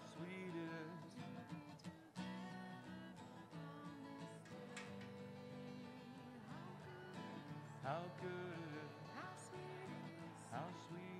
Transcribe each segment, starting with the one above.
how sweet is. How good it is, how sweet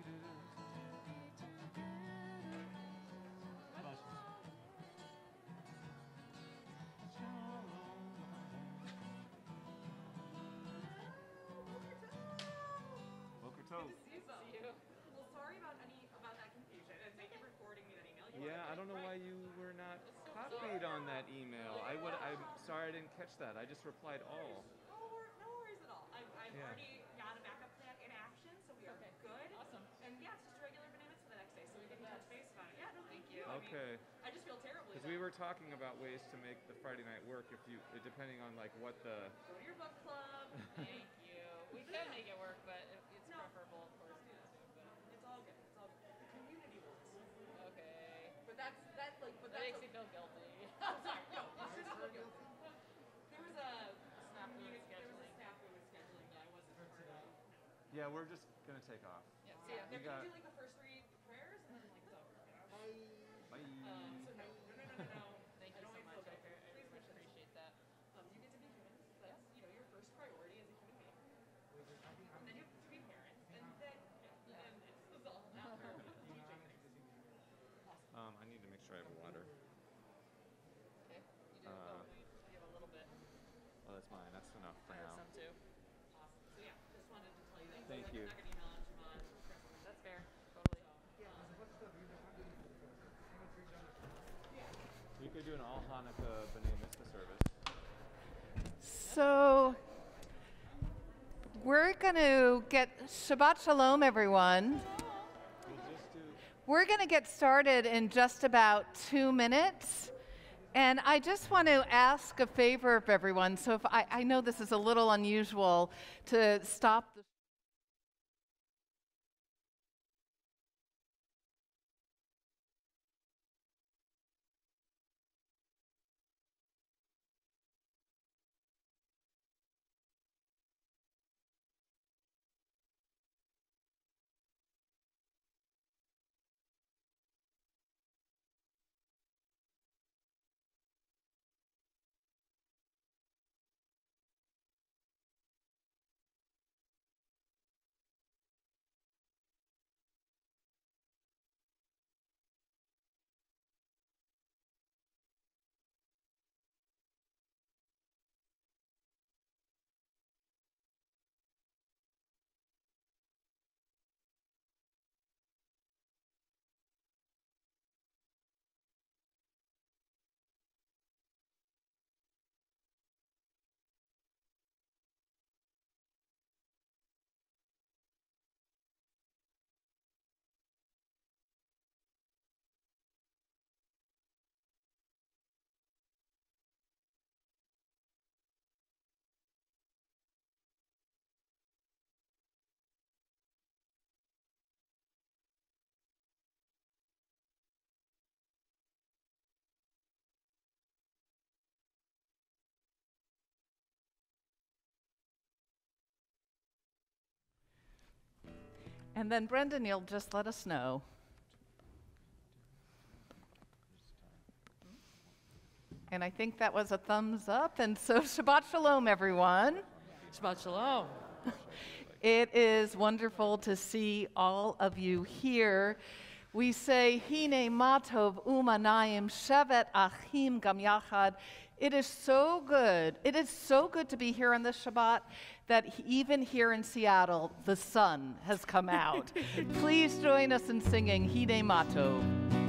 Yeah, I don't know why you were not copied on that email. I would. I'm sorry I didn't catch that. I just replied all. No, wor- no worries at all. I've, I've Yeah. already got a backup plan in action, so we are Okay. good. Awesome. And yeah, it's just a regular bananas for the next day, so we can touch base about it. Yeah, no, thank you. I mean, Okay. I just feel terribly. Because we were talking about ways to make the Friday night work if you, uh, depending on like what the. Go to your book club. Thank you. We can make it work, but it, it's No. preferable, of course, to Zoom. But it's all good. It's all good. The community wants. okay. But that's that like. But That makes me feel guilty. Oh, sorry. No, it's just feel guilty. There was a Snafu you- with There was a scheduling. snafu with scheduling that I wasn't part of. Yeah, we're just gonna take off. Yeah, see ya. Yeah, We can got- do like the first three prayers and then like it's over? Bye. Um, so no, no, no, no, no, no. Thank I you don't so want much. to I, feel very, I guilty. very Please much mention it. appreciate that. Um, you get to be human. That's you know your first priority as a human being. And then you have to be parents, and then yeah, and this is all after teaching things. Um, I need to make sure I have water. Okay. You do. Uh, oh, we, we have a little bit. Oh, that's mine. That's enough for I have now. some too. Awesome. So yeah, just wanted to tell you that. Thank so you. I'm not gonna email on Siobhan. That's fair. Totally. You could do an all Hanukkah B'nai Mitzvah service. So we're going to get Shabbat Shalom, everyone. We're going to get started in just about two minutes. And I just want to ask a favor of everyone. So if I, I know this is a little unusual to stop the And then Brendan, you'll just let us know. And I think that was a thumbs up. And so Shabbat Shalom, everyone. Shabbat Shalom. It is wonderful to see all of you here. We say, Hine matov umanayim shevet achim gam yachad. It is so good. It is so good to be here on this Shabbat that even here in Seattle, the sun has come out. Please join us in singing Hine matov.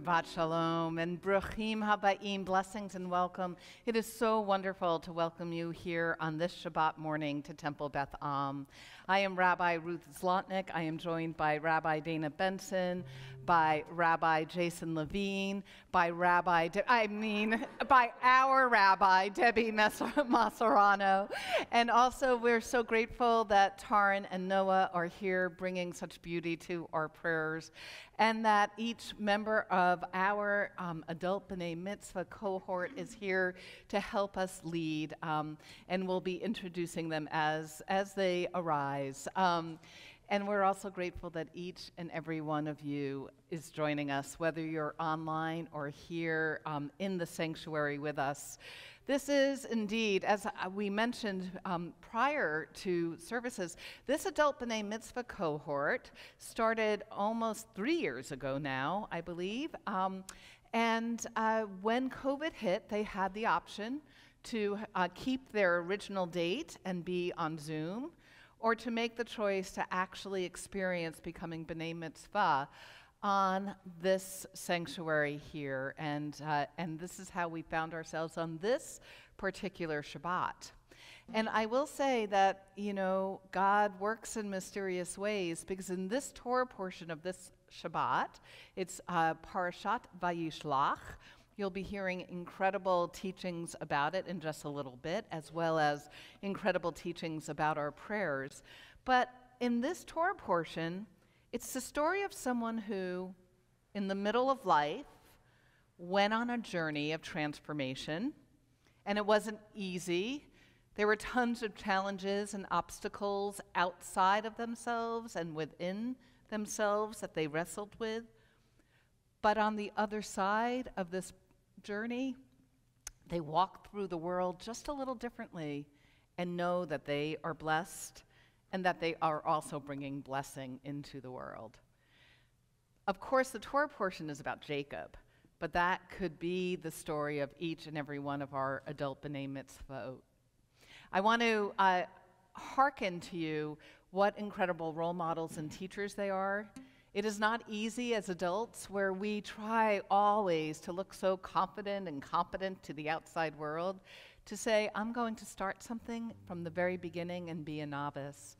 Shabbat Shalom and Bruchim Habayim, blessings and welcome. It is so wonderful to welcome you here on this Shabbat morning to Temple Beth Am. I am Rabbi Ruth Zlotnick. I am joined by Rabbi Dana Benson, by Rabbi Jason Levine, by Rabbi, De- I mean, by our Rabbi Debbie Mas- Maserano. And also, we're so grateful that Taryn and Noah are here bringing such beauty to our prayers, and that each member of our um, adult B'nai Mitzvah cohort is here to help us lead, um, and we'll be introducing them as, as they arise. Um, and we're also grateful that each and every one of you is joining us, whether you're online or here um, in the sanctuary with us. This is indeed, as we mentioned um, prior to services, this adult B'nai Mitzvah cohort started almost three years ago now, I believe. Um, and uh, when COVID hit, they had the option to uh, keep their original date and be on Zoom, or to make the choice to actually experience becoming B'nai Mitzvah on this sanctuary here. And, uh, and this is how we found ourselves on this particular Shabbat. And I will say that, you know, God works in mysterious ways because in this Torah portion of this Shabbat, it's uh, Parashat Vayishlach. You'll be hearing incredible teachings about it in just a little bit, as well as incredible teachings about our prayers. But in this Torah portion, it's the story of someone who, in the middle of life, went on a journey of transformation, and it wasn't easy. There were tons of challenges and obstacles outside of themselves and within themselves that they wrestled with. But on the other side of this journey, they walk through the world just a little differently and know that they are blessed and that they are also bringing blessing into the world. Of course, the Torah portion is about Jacob, but that could be the story of each and every one of our adult B'nai Mitzvot. I want to uh, hearken to you what incredible role models and teachers they are. It is not easy as adults where we try always to look so confident and competent to the outside world to say, I'm going to start something from the very beginning and be a novice.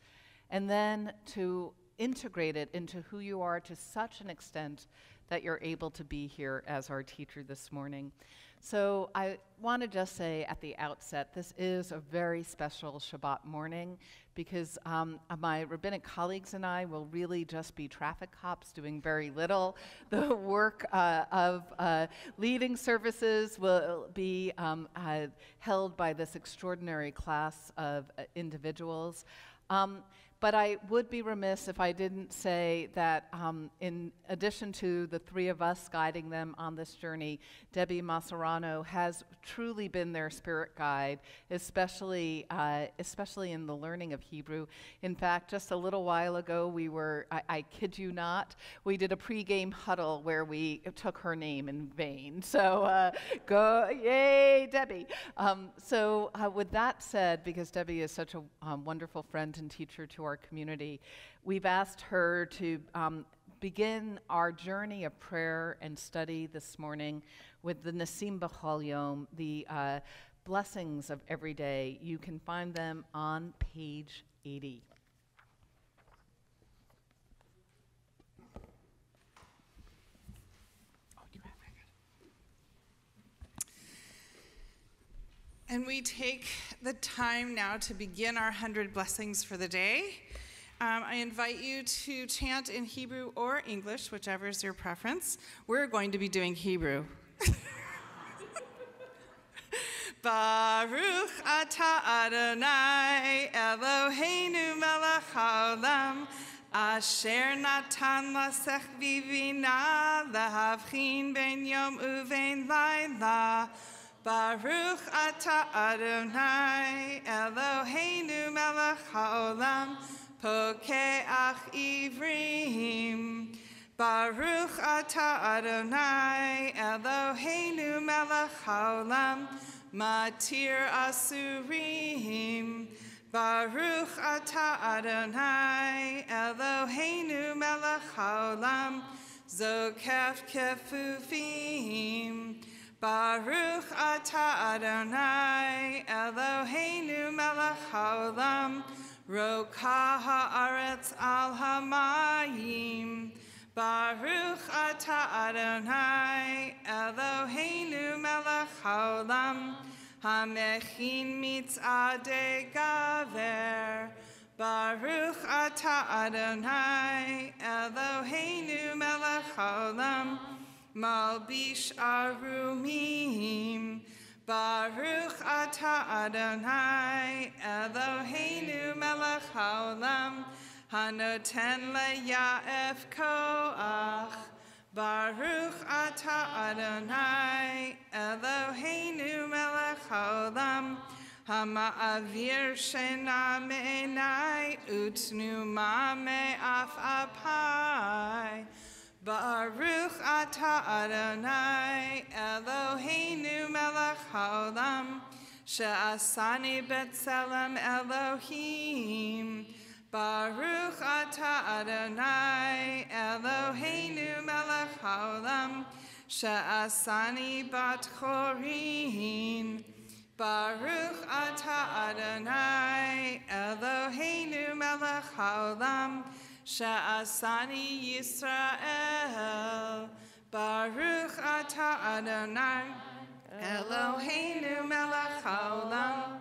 And then to integrate it into who you are to such an extent that you're able to be here as our teacher this morning. So I want to just say at the outset, this is a very special Shabbat morning because um, my rabbinic colleagues and I will really just be traffic cops doing very little. The work uh, of uh, leading services will be um, uh, held by this extraordinary class of uh, individuals. Um, but I would be remiss if I didn't say that um, in addition to the three of us guiding them on this journey, Debbie Maserano has truly been their spirit guide, especially, uh, especially in the learning of Hebrew. In fact, just a little while ago, we were, I, I kid you not, we did a pregame huddle where we took her name in vain. So uh, go, yay, Debbie. Um, so, uh, with that said, because Debbie is such a um, wonderful friend and teacher to our community, we've asked her to um, begin our journey of prayer and study this morning with the Nisim B'chol the uh, blessings of every day. You can find them on page 80. And we take the time now to begin our 100 blessings for the day. Um, I invite you to chant in Hebrew or English, whichever is your preference. We're going to be doing Hebrew. Baruch atah Adonai Eloheinu melech haolam asher natan lasech vivina lehavchin ben yom uvein laila Baruch atah Adonai Eloheinu melech haolam pokeach ivrim. Baruch atah Adonai Eloheinu melech haolam matir asurim. Baruch atah Adonai Eloheinu melech haolam zokef kefufim Baruch atah Adonai Eloheinu melech haolam roka haaretz al hamayim. Baruch atah Adonai Eloheinu melech haolam hamechin mitzadei gaver. Baruch atah Adonai Eloheinu melech haolam malbish arumim Baruch atah Adonai Eloheinu melech haolam hanoten leya'ef koach Baruch atah Adonai Eloheinu melech haolam shena me'enai utnu ma'me af apai Baruch atah Adonai Eloheinu melech haolam she'asani betzelem Elohim. Baruch atah Adonai Eloheinu melech haolam she'asani bat chorin. Baruch atah Adonai Eloheinu melech haolam she'asani Yisrael Baruch atah Adonai Eloheinu melech haolam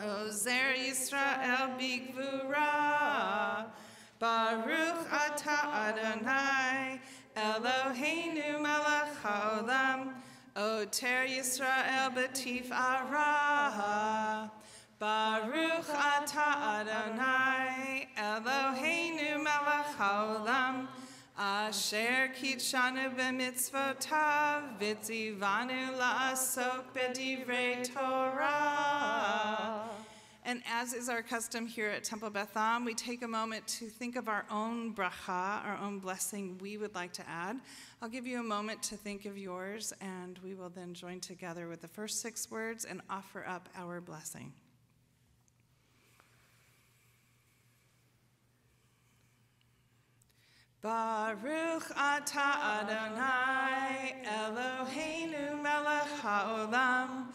Ozer Yisrael bigvura Baruch atah Adonai Eloheinu melech haolam Oter Yisrael betif ara Baruch atah Adonai Eloheinu haolam Asher kitshanu b'mitzvotav v'tzivanu la'asok b'divrei Torah. And as is our custom here at Temple Beth Am, we take a moment to think of our own bracha, our own blessing we would like to add. I'll give you a moment to think of yours, and we will then join together with the first six words and offer up our blessing. Baruch atah Adonai Eloheinu melech haolam,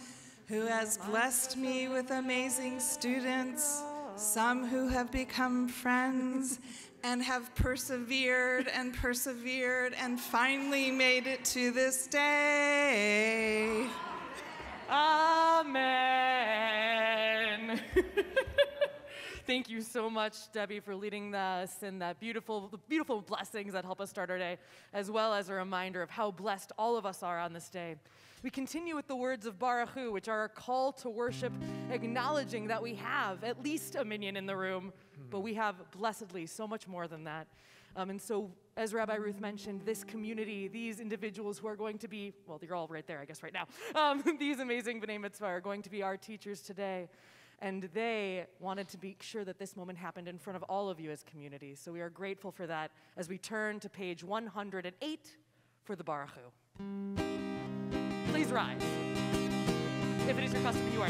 who has blessed me with amazing students, some who have become friends and have persevered and persevered and finally made it to this day. Amen. Thank you so much, Debbie, for leading us in that beautiful, the beautiful blessings that help us start our day, as well as a reminder of how blessed all of us are on this day. We continue with the words of Baruch Hu, which are a call to worship, acknowledging that we have at least a minyan in the room. but we have blessedly so much more than that. Um, and so, as Rabbi Ruth mentioned, this community, these individuals who are going to be, well, you're all right there, I guess, right now. Um, these amazing B'nai Mitzvah are going to be our teachers today. And they wanted to be sure that this moment happened in front of all of you as community. So we are grateful for that as we turn to page 108 for the Baruch Hu. Please rise. If it is your custom, you are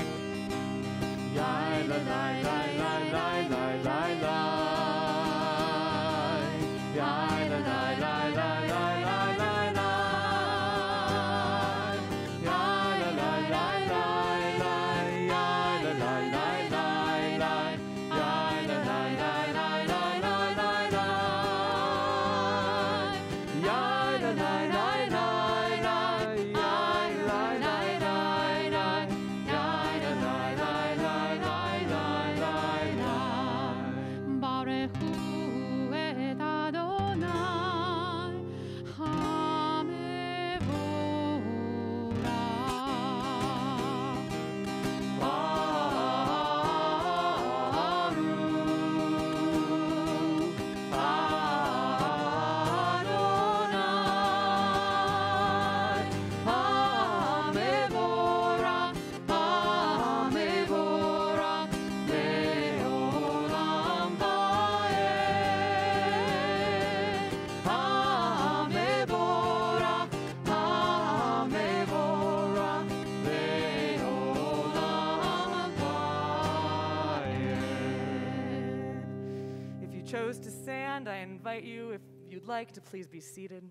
invite you, if you'd like, to please be seated.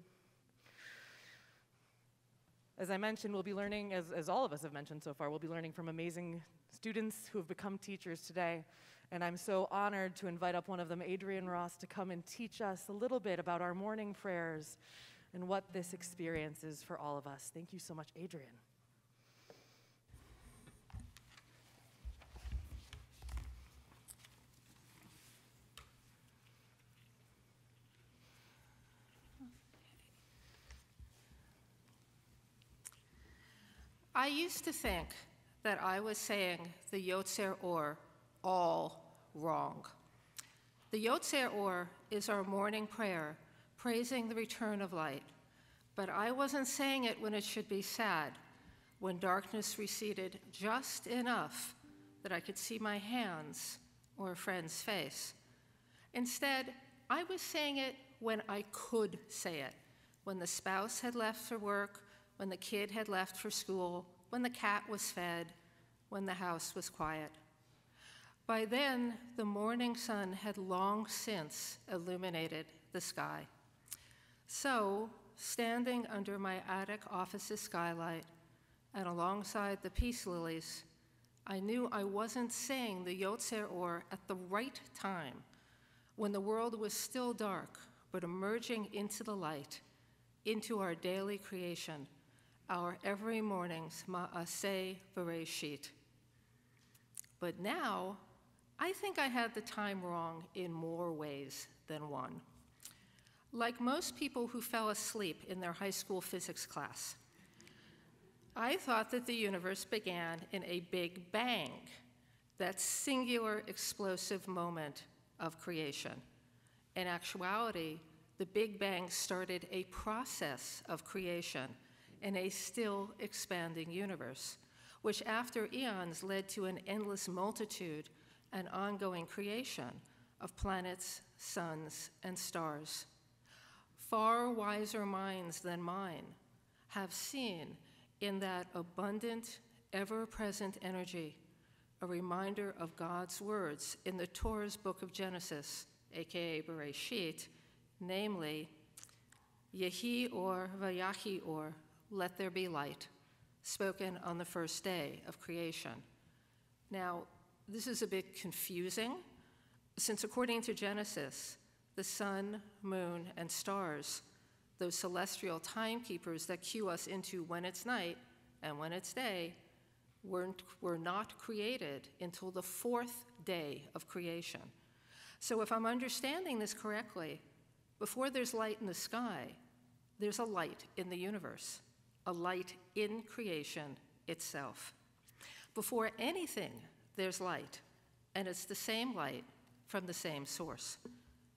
As I mentioned, we'll be learning, as, as all of us have mentioned so far, we'll be learning from amazing students who have become teachers today. And I'm so honored to invite up one of them, Adrian Ross, to come and teach us a little bit about our morning prayers and what this experience is for all of us. Thank you so much, Adrian. I used to think that I was saying the Yotzer Or all wrong. The Yotzer Or is our morning prayer, praising the return of light. But I wasn't saying it when it should be sad, when darkness receded just enough that I could see my hands or a friend's face. Instead, I was saying it when I could say it, when the spouse had left for work, when the kid had left for school, when the cat was fed, when the house was quiet. By then, the morning sun had long since illuminated the sky. So, standing under my attic office's skylight and alongside the peace lilies, I knew I wasn't saying the Yotzer Or at the right time, when the world was still dark, but emerging into the light, into our daily creation, our every morning's Ma'aseh Bereshit. But now, I think I had the time wrong in more ways than one. Like most people who fell asleep in their high school physics class, I thought that the universe began in a big bang, that singular explosive moment of creation. In actuality, the Big Bang started a process of creation in a still expanding universe, which after eons led to an endless multitude and ongoing creation of planets, suns, and stars. Far wiser minds than mine have seen in that abundant, ever present energy a reminder of God's words in the Torah's book of Genesis, aka Bereshit, namely, Yehi or Vayahi or, let there be light, spoken on the first day of creation. Now, this is a bit confusing, since according to Genesis, the sun, moon, and stars, those celestial timekeepers that cue us into when it's night and when it's day, weren't, were not created until the fourth day of creation. So, if I'm understanding this correctly, before there's light in the sky, there's a light in the universe, a light in creation itself. Before anything, there's light, and it's the same light from the same source.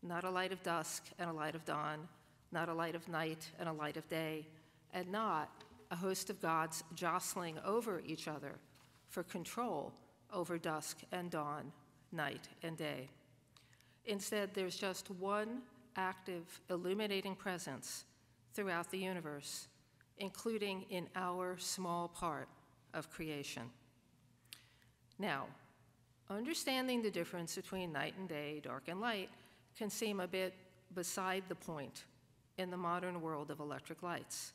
Not a light of dusk and a light of dawn, not a light of night and a light of day, and not a host of gods jostling over each other for control over dusk and dawn, night and day. Instead, there's just one active, illuminating presence throughout the universe, including in our small part of creation. Now, understanding the difference between night and day, dark and light, can seem a bit beside the point in the modern world of electric lights.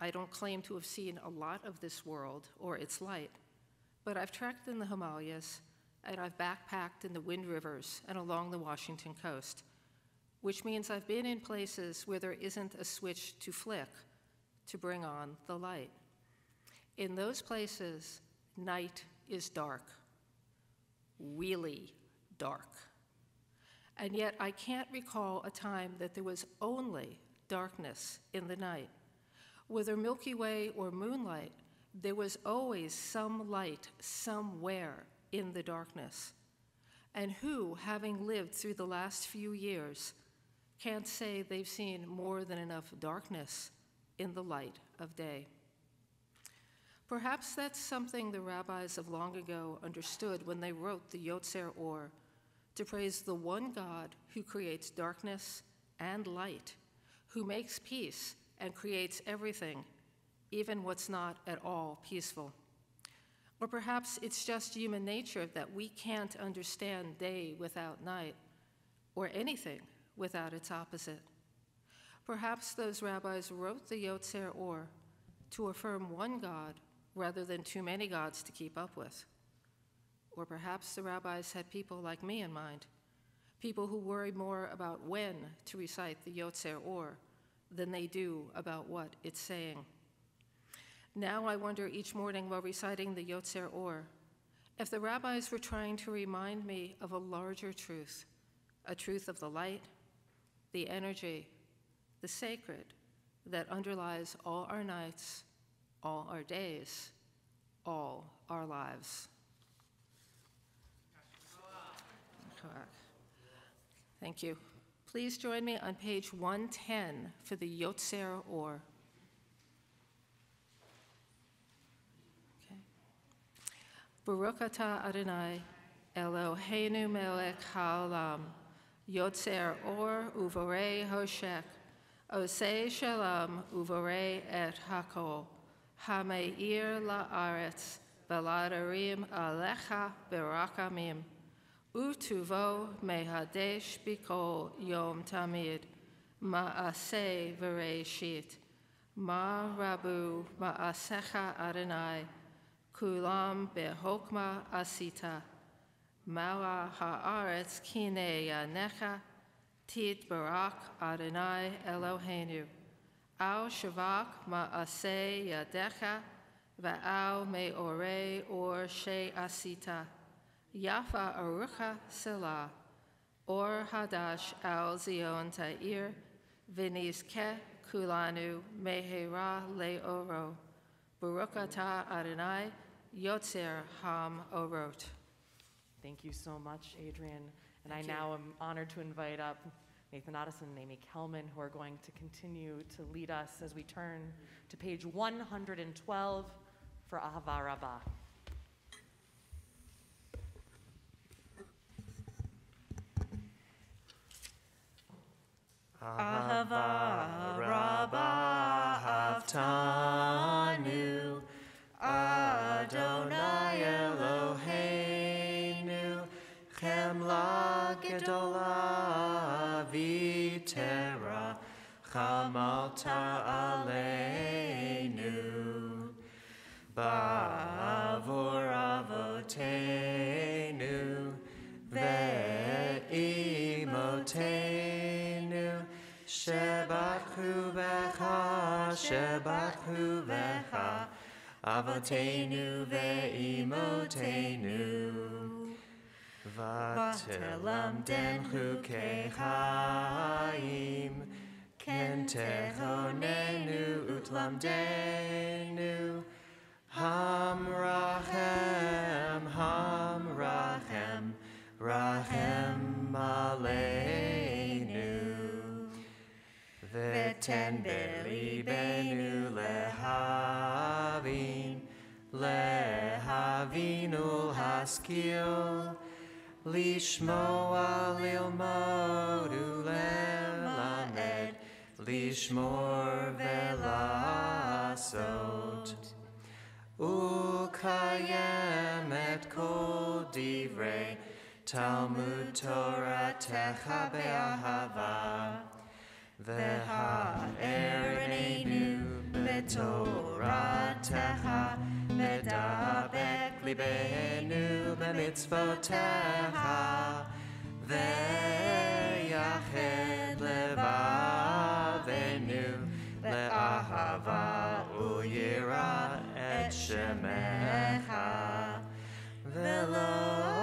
I don't claim to have seen a lot of this world or its light, but I've trekked in the Himalayas and I've backpacked in the Wind Rivers and along the Washington coast, which means I've been in places where there isn't a switch to flick to bring on the light. In those places, night is dark, really dark. And yet, I can't recall a time that there was only darkness in the night. Whether Milky Way or moonlight, there was always some light somewhere in the darkness. And who, having lived through the last few years, can't say they've seen more than enough darkness in the light of day? Perhaps that's something the rabbis of long ago understood when they wrote the Yotzer Or to praise the one God who creates darkness and light, who makes peace and creates everything, even what's not at all peaceful. Or perhaps it's just human nature that we can't understand day without night, or anything without its opposite. Perhaps those rabbis wrote the Yotzer Or to affirm one God rather than too many gods to keep up with. Or perhaps the rabbis had people like me in mind, people who worry more about when to recite the Yotzer Or than they do about what it's saying. Now I wonder each morning while reciting the Yotzer Or if the rabbis were trying to remind me of a larger truth, a truth of the light, the energy, the sacred that underlies all our nights, all our days, all our lives. Thank you. Please join me on page 110 for the Yotzer Or. Okay. Baruch Adonai, Eloheinu melech haolam, Yotzer Or uvorei hoshek, Osei shalom uvorei et hakol, Hameir la'aretz, Veladarim alecha berakamim. Utuvo mehadesh bikol yom tamid, ma'aseh v'reishit, ma rabu ma'asecha Adonai, kulam behokma asita, mala haaretz kine yanecha, barak Adonai shavak yadecha, or she asita, Yafa Arucha Selah, Or Hadash Al Zion Ta'ir, Kulanu Mehera Le'oro, Baruch atah Adonai, Yotzer Ham Orot. Thank you so much, Adrian. And I now am honored to invite up Nathan Otteson and Amy Kelman, who are going to continue to lead us as we turn to page 112 for Ahava Rabbah. Ahava Rabbah Haftanu Gedola Vitera Chamalta Aleinu Bavor Avotenu Ve'imotenu Shebachru Becha Shebachru Becha Avotenu Ve'imotenu Vatelam den huke haim. Kentehonenu utlam denu. Hamrachem, hamrachem, rachem malenu. Veten belibenu lehavin, lehavinul haskil lishmoa lilmodu lelamed, lishmor velasot. Ukayem kol divrei Talmud Torah techa be'ahava Ve'ha'erinenu be'toratecha Ve'dabek libenu be'mitzvotecha Ve'yached levavenu Le'ahava uyira et shemecha Velo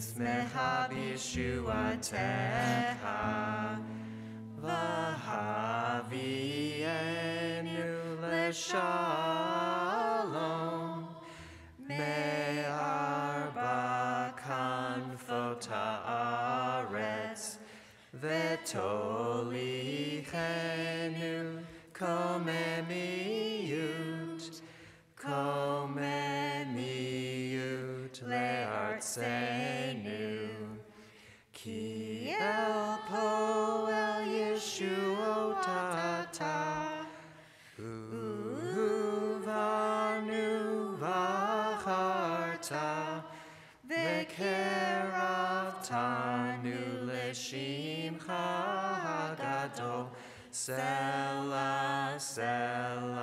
v'nismecha b'yeshuatecha V'havienu l'shalom Me'arba kanfot haaretz V'tolichenu komemiyut le'artzenu Ki el poel Yeshuotata Uvanu v'acharta V'keraftanu l'shimcha hagadol Sela, sela,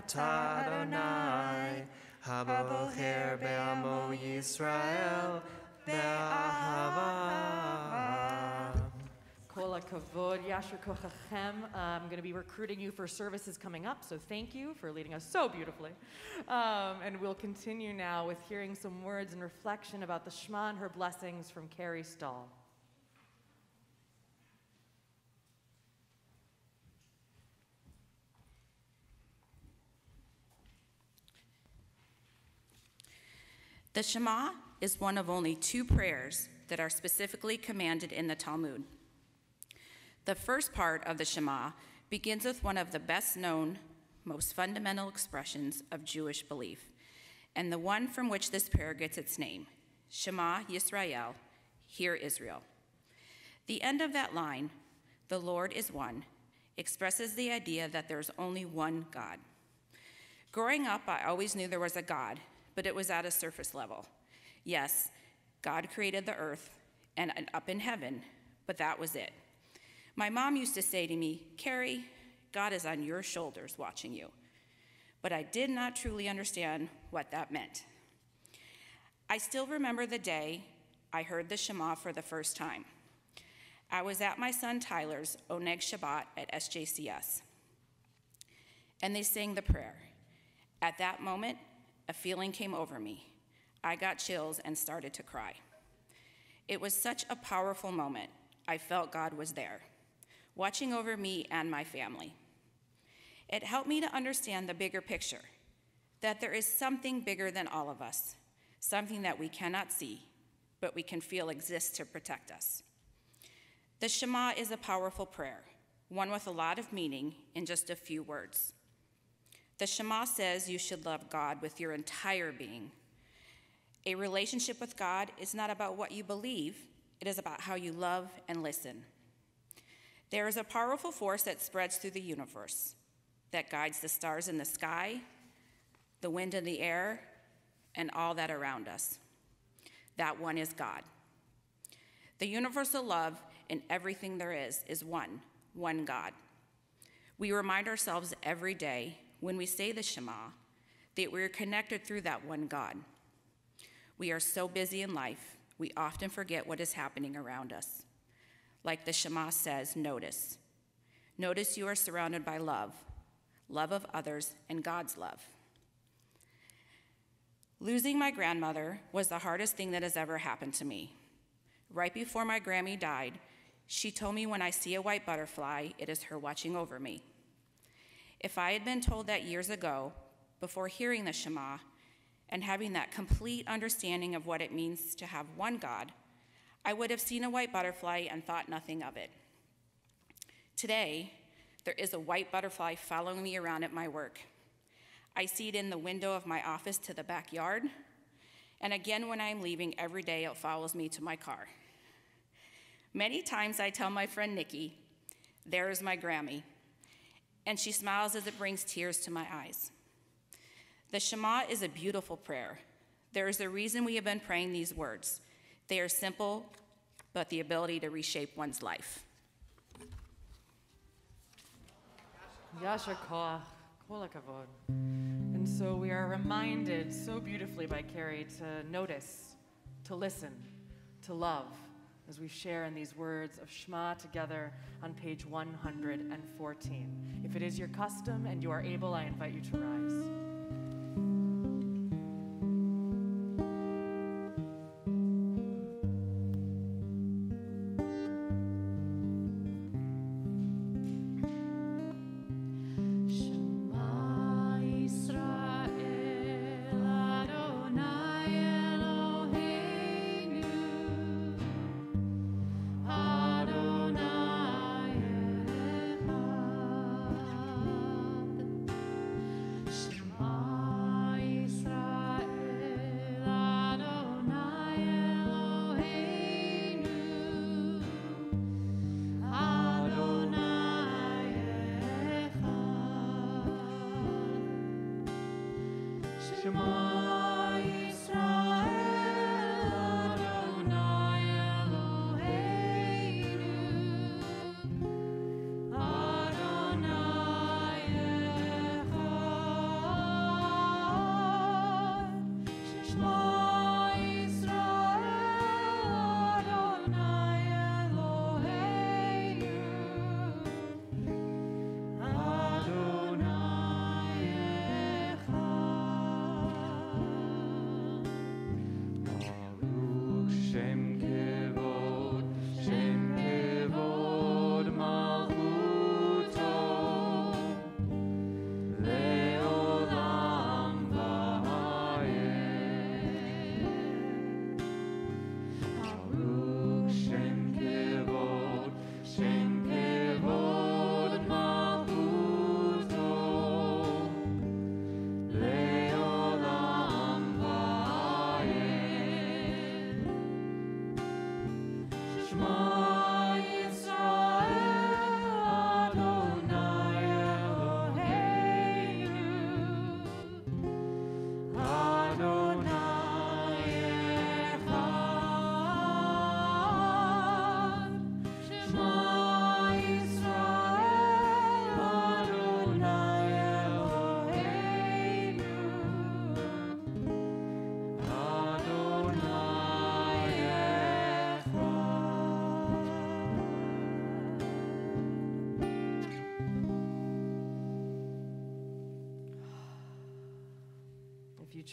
Atah Adonai, habocher be'amo Yisrael be'ahava. Kol. I'm going to be recruiting you for services coming up, so thank you for leading us so beautifully. Um, and we'll continue now with hearing some words and reflection about the Shema and her blessings from Carrie Stahl. The Shema is one of only two prayers that are specifically commanded in the Talmud. The first part of the Shema begins with one of the best known, most fundamental expressions of Jewish belief, and the one from which this prayer gets its name Shema Yisrael, Hear Israel. The end of that line, the Lord is one, expresses the idea that there's only one God. Growing up, I always knew there was a God, but it was at a surface level. Yes, God created the earth and up in heaven, but that was it. My mom used to say to me, Carrie, God is on your shoulders watching you. But I did not truly understand what that meant. I still remember the day I heard the Shema for the first time. I was at my son Tyler's Oneg Shabbat at SJCS, and they sang the prayer. At that moment, a feeling came over me. I got chills and started to cry. It was such a powerful moment. I felt God was there, watching over me and my family. It helped me to understand the bigger picture that there is something bigger than all of us, something that we cannot see, but we can feel exists to protect us. The Shema is a powerful prayer, one with a lot of meaning in just a few words. The Shema says you should love God with your entire being. A relationship with God is not about what you believe, it is about how you love and listen. There is a powerful force that spreads through the universe that guides the stars in the sky, the wind in the air, and all that around us. That one is God. The universal love in everything there is is one, one God. We remind ourselves every day when we say the Shema that we are connected through that one God. We are so busy in life, we often forget what is happening around us. Like the Shema says, notice. Notice you are surrounded by love, love of others, and God's love. Losing my grandmother was the hardest thing that has ever happened to me. Right before my Grammy died, she told me when I see a white butterfly, it is her watching over me. If I had been told that years ago, before hearing the Shema and having that complete understanding of what it means to have one God, I would have seen a white butterfly and thought nothing of it. Today, there is a white butterfly following me around at my work. I see it in the window of my office to the backyard, and again when I'm leaving every day, it follows me to my car. Many times I tell my friend Nikki, There is my Grammy, and she smiles as it brings tears to my eyes. The Shema is a beautiful prayer. There is a reason we have been praying these words. They are simple, but the ability to reshape one's life. Kol hakavod. And so we are reminded so beautifully by Carrie to notice, to listen, to love, as we share in these words of Shema together on page 114. If it is your custom and you are able, I invite you to rise.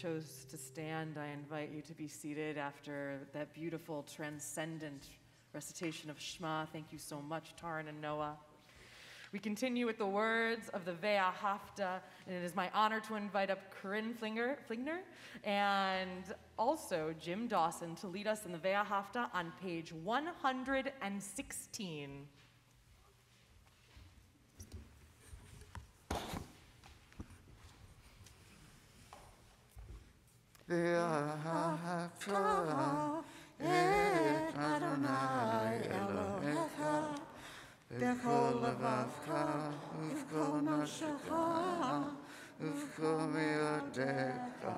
Chose to stand, I invite you to be seated after that beautiful, transcendent recitation of Shema. Thank you so much, Taryn and Noah. We continue with the words of the Ve'ahavta, and it is my honor to invite up Corinne Flinger, Flingner and also Jim Dawson to lead us in the Ve'ahavta on page 116. Ve'ahavta et Adonai Elohecha b'chol levavcha uv'kol nafshecha uv'kol miyotecha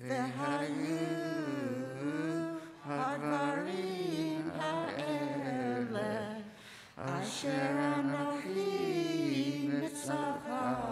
והיו הדברים האלה אשר אנוכי מצווך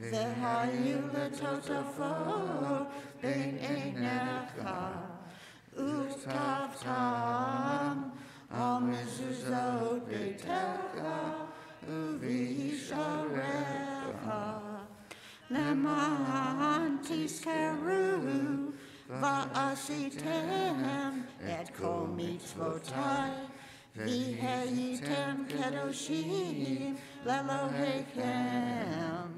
והיו לטוטפות בין עיניך וכתבתם על מזוזות ביתך ובישעריך למען תזכרו ועשיתם את כל מצוותיי והייתם קדושים לאלוהיכם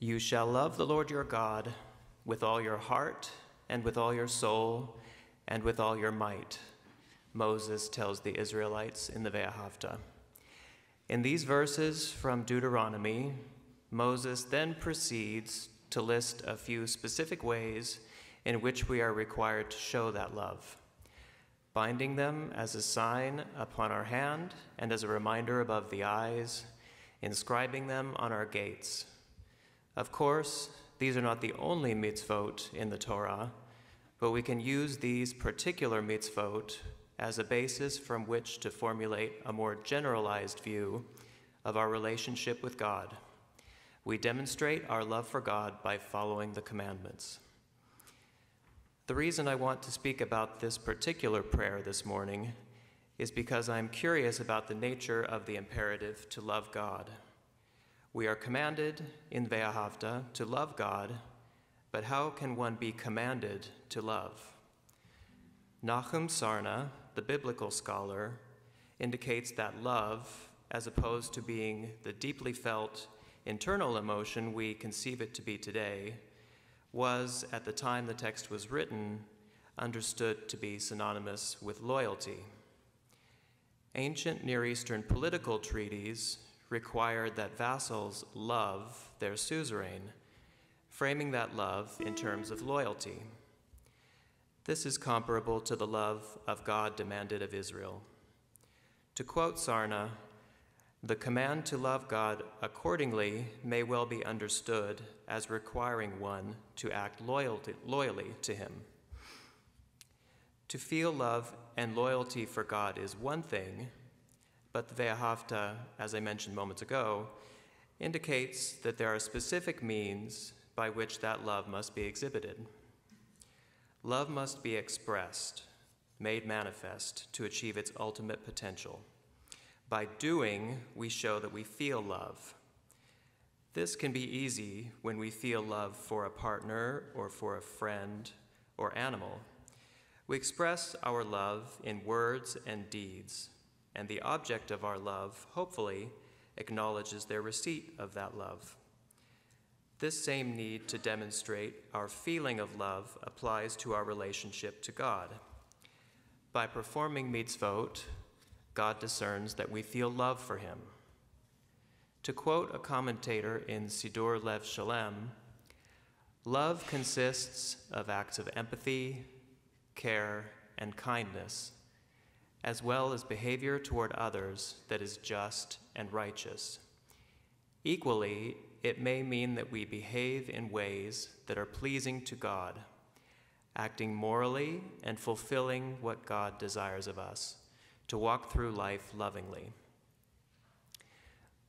You shall love the Lord your God with all your heart and with all your soul and with all your might, Moses tells the Israelites in the Ve'ahavta. In these verses from Deuteronomy, Moses then proceeds to list a few specific ways in which we are required to show that love, binding them as a sign upon our hand and as a reminder above the eyes, inscribing them on our gates. Of course, these are not the only mitzvot in the Torah, but we can use these particular mitzvot as a basis from which to formulate a more generalized view of our relationship with God. We demonstrate our love for God by following the commandments. The reason I want to speak about this particular prayer this morning is because I'm curious about the nature of the imperative to love God. We are commanded in Ve'ahavta to love God, but how can one be commanded to love? Nahum Sarna, the biblical scholar, indicates that love, as opposed to being the deeply felt internal emotion we conceive it to be today, was, at the time the text was written, understood to be synonymous with loyalty. Ancient Near Eastern political treaties required that vassals love their suzerain, framing that love in terms of loyalty. This is comparable to the love of God demanded of Israel. To quote Sarna, the command to love God accordingly may well be understood as requiring one to act loyalty, loyally to Him. To feel love and loyalty for God is one thing, but the Ve'ahavta, as I mentioned moments ago, indicates that there are specific means by which that love must be exhibited. Love must be expressed, made manifest to achieve its ultimate potential. By doing, we show that we feel love. This can be easy when we feel love for a partner or for a friend or animal. We express our love in words and deeds, and the object of our love, hopefully, acknowledges their receipt of that love. This same need to demonstrate our feeling of love applies to our relationship to God. By performing mitzvot, God discerns that we feel love for him. To quote a commentator in Siddur Lev Shalem, love consists of acts of empathy, care, and kindness, as well as behavior toward others that is just and righteous. Equally, it may mean that we behave in ways that are pleasing to God, acting morally and fulfilling what God desires of us, to walk through life lovingly.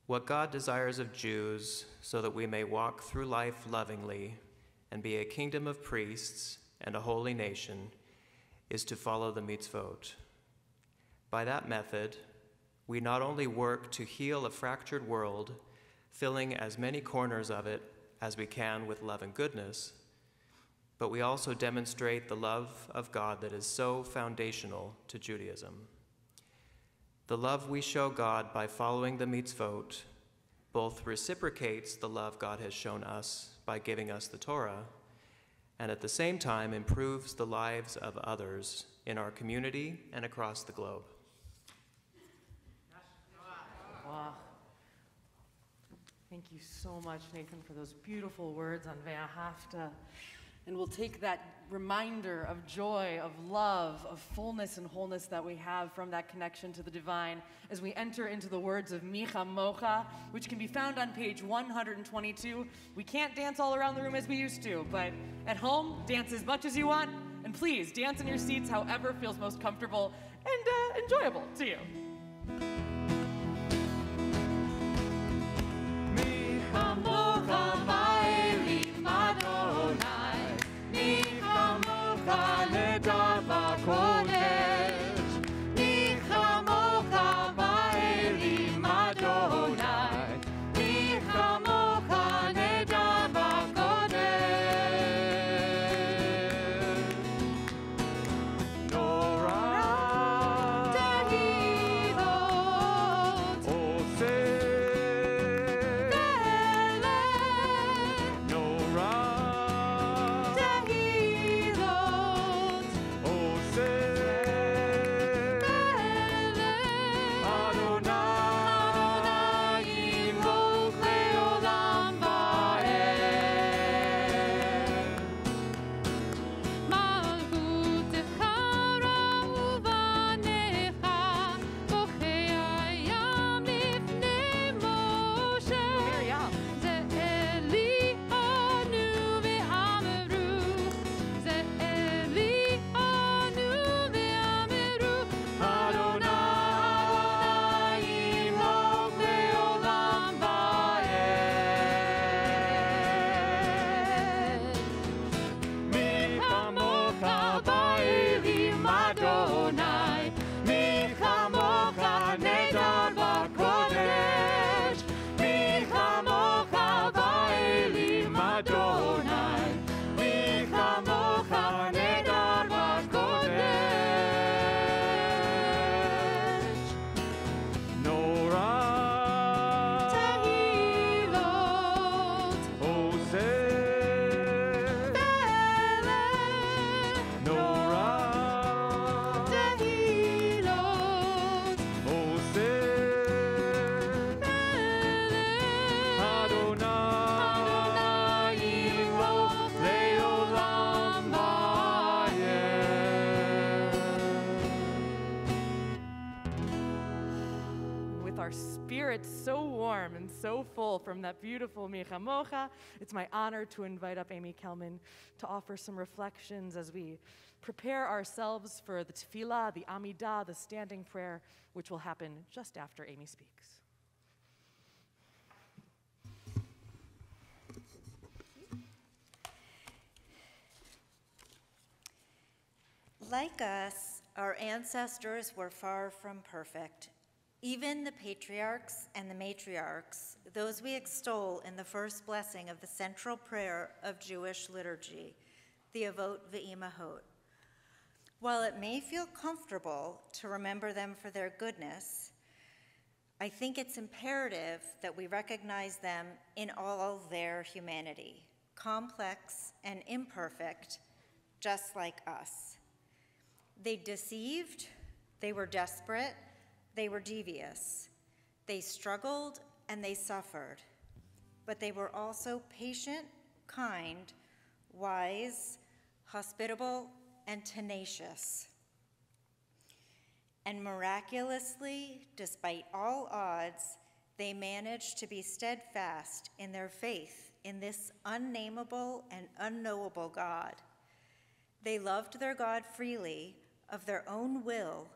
What God desires of Jews, so that we may walk through life lovingly and be a kingdom of priests and a holy nation, is to follow the mitzvot. By that method, we not only work to heal a fractured world, filling as many corners of it as we can with love and goodness, but we also demonstrate the love of God that is so foundational to Judaism. The love we show God by following the mitzvot both reciprocates the love God has shown us by giving us the Torah, and at the same time improves the lives of others in our community and across the globe. Wow. Thank you so much, Nathan, for those beautiful words on Ve'ahavta. And we'll take that reminder of joy, of love, of fullness and wholeness that we have from that connection to the divine as we enter into the words of Mi Chamocha, which can be found on page 122. We can't dance all around the room as we used to, but at home, dance as much as you want. And please, dance in your seats however feels most comfortable and uh, enjoyable to you. Miriam. Beautiful Mi Chamocha, it's my honor to invite up Amy Kelman to offer some reflections as we prepare ourselves for the tefillah, the amidah, the standing prayer, which will happen just after Amy speaks. Like us, our ancestors were far from perfect. Even the patriarchs and the matriarchs, those we extol in the first blessing of the central prayer of Jewish liturgy, the Avot Ve'imahot. While it may feel comfortable to remember them for their goodness, I think it's imperative that we recognize them in all their humanity, complex and imperfect, just like us. They deceived, they were desperate, they were devious. They struggled and they suffered, but they were also patient, kind, wise, hospitable, and tenacious. And miraculously, despite all odds, they managed to be steadfast in their faith in this unnameable and unknowable God. They loved their God freely, of their own will,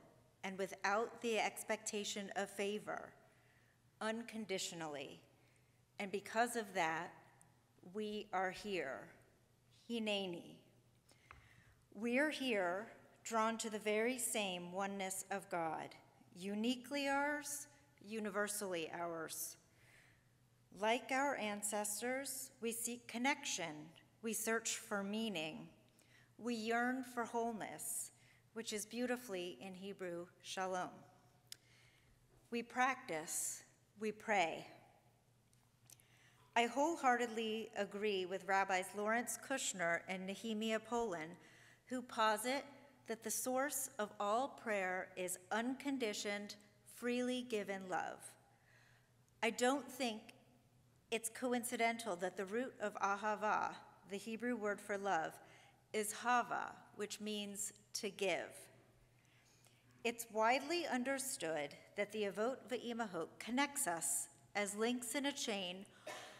and without the expectation of favor, unconditionally. And because of that, we are here. Hineni. We're here, drawn to the very same oneness of God, uniquely ours, universally ours. Like our ancestors, we seek connection, we search for meaning, we yearn for wholeness, which is beautifully in Hebrew, shalom. We practice, we pray. I wholeheartedly agree with Rabbis Lawrence Kushner and Nehemiah Polen, who posit that the source of all prayer is unconditioned, freely given love. I don't think it's coincidental that the root of ahava, the Hebrew word for love, is hava, which means to give. It's widely understood that the Avot Ve'imahot connects us as links in a chain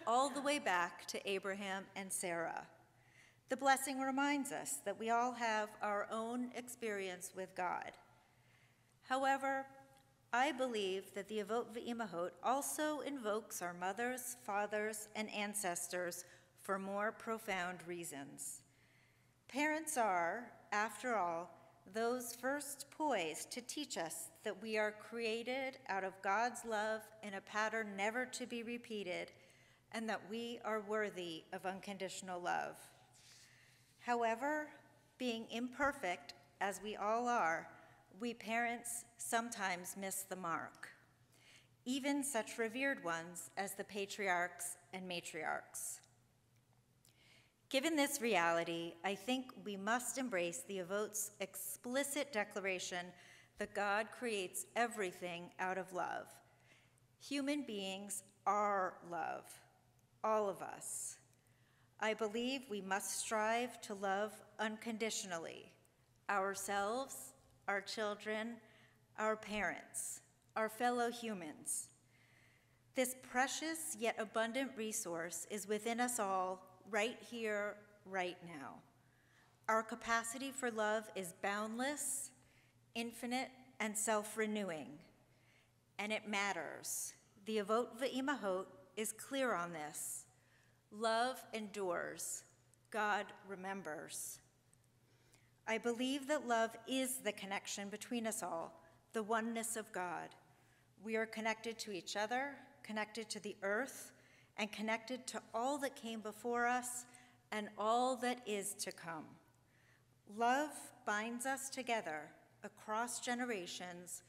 all the way back to Abraham and Sarah. The blessing reminds us that we all have our own experience with God. However, I believe that the Avot Ve'imahot also invokes our mothers, fathers, and ancestors for more profound reasons. Parents are, after all, those first poised to teach us that we are created out of God's love in a pattern never to be repeated, and that we are worthy of unconditional love. However, being imperfect, as we all are, we parents sometimes miss the mark, even such revered ones as the patriarchs and matriarchs. Given this reality, I think we must embrace the Avot's explicit declaration that God creates everything out of love. Human beings are love, all of us. I believe we must strive to love unconditionally ourselves, our children, our parents, our fellow humans. This precious yet abundant resource is within us all, right here, right now. Our capacity for love is boundless, infinite, and self renewing, and it matters. The Avot Ve'imahot is clear on this. Love endures, God remembers. I believe that love is the connection between us all, the oneness of God. We are connected to each other, connected to the earth, and connected to all that came before us and all that is to come. Love binds us together across generations,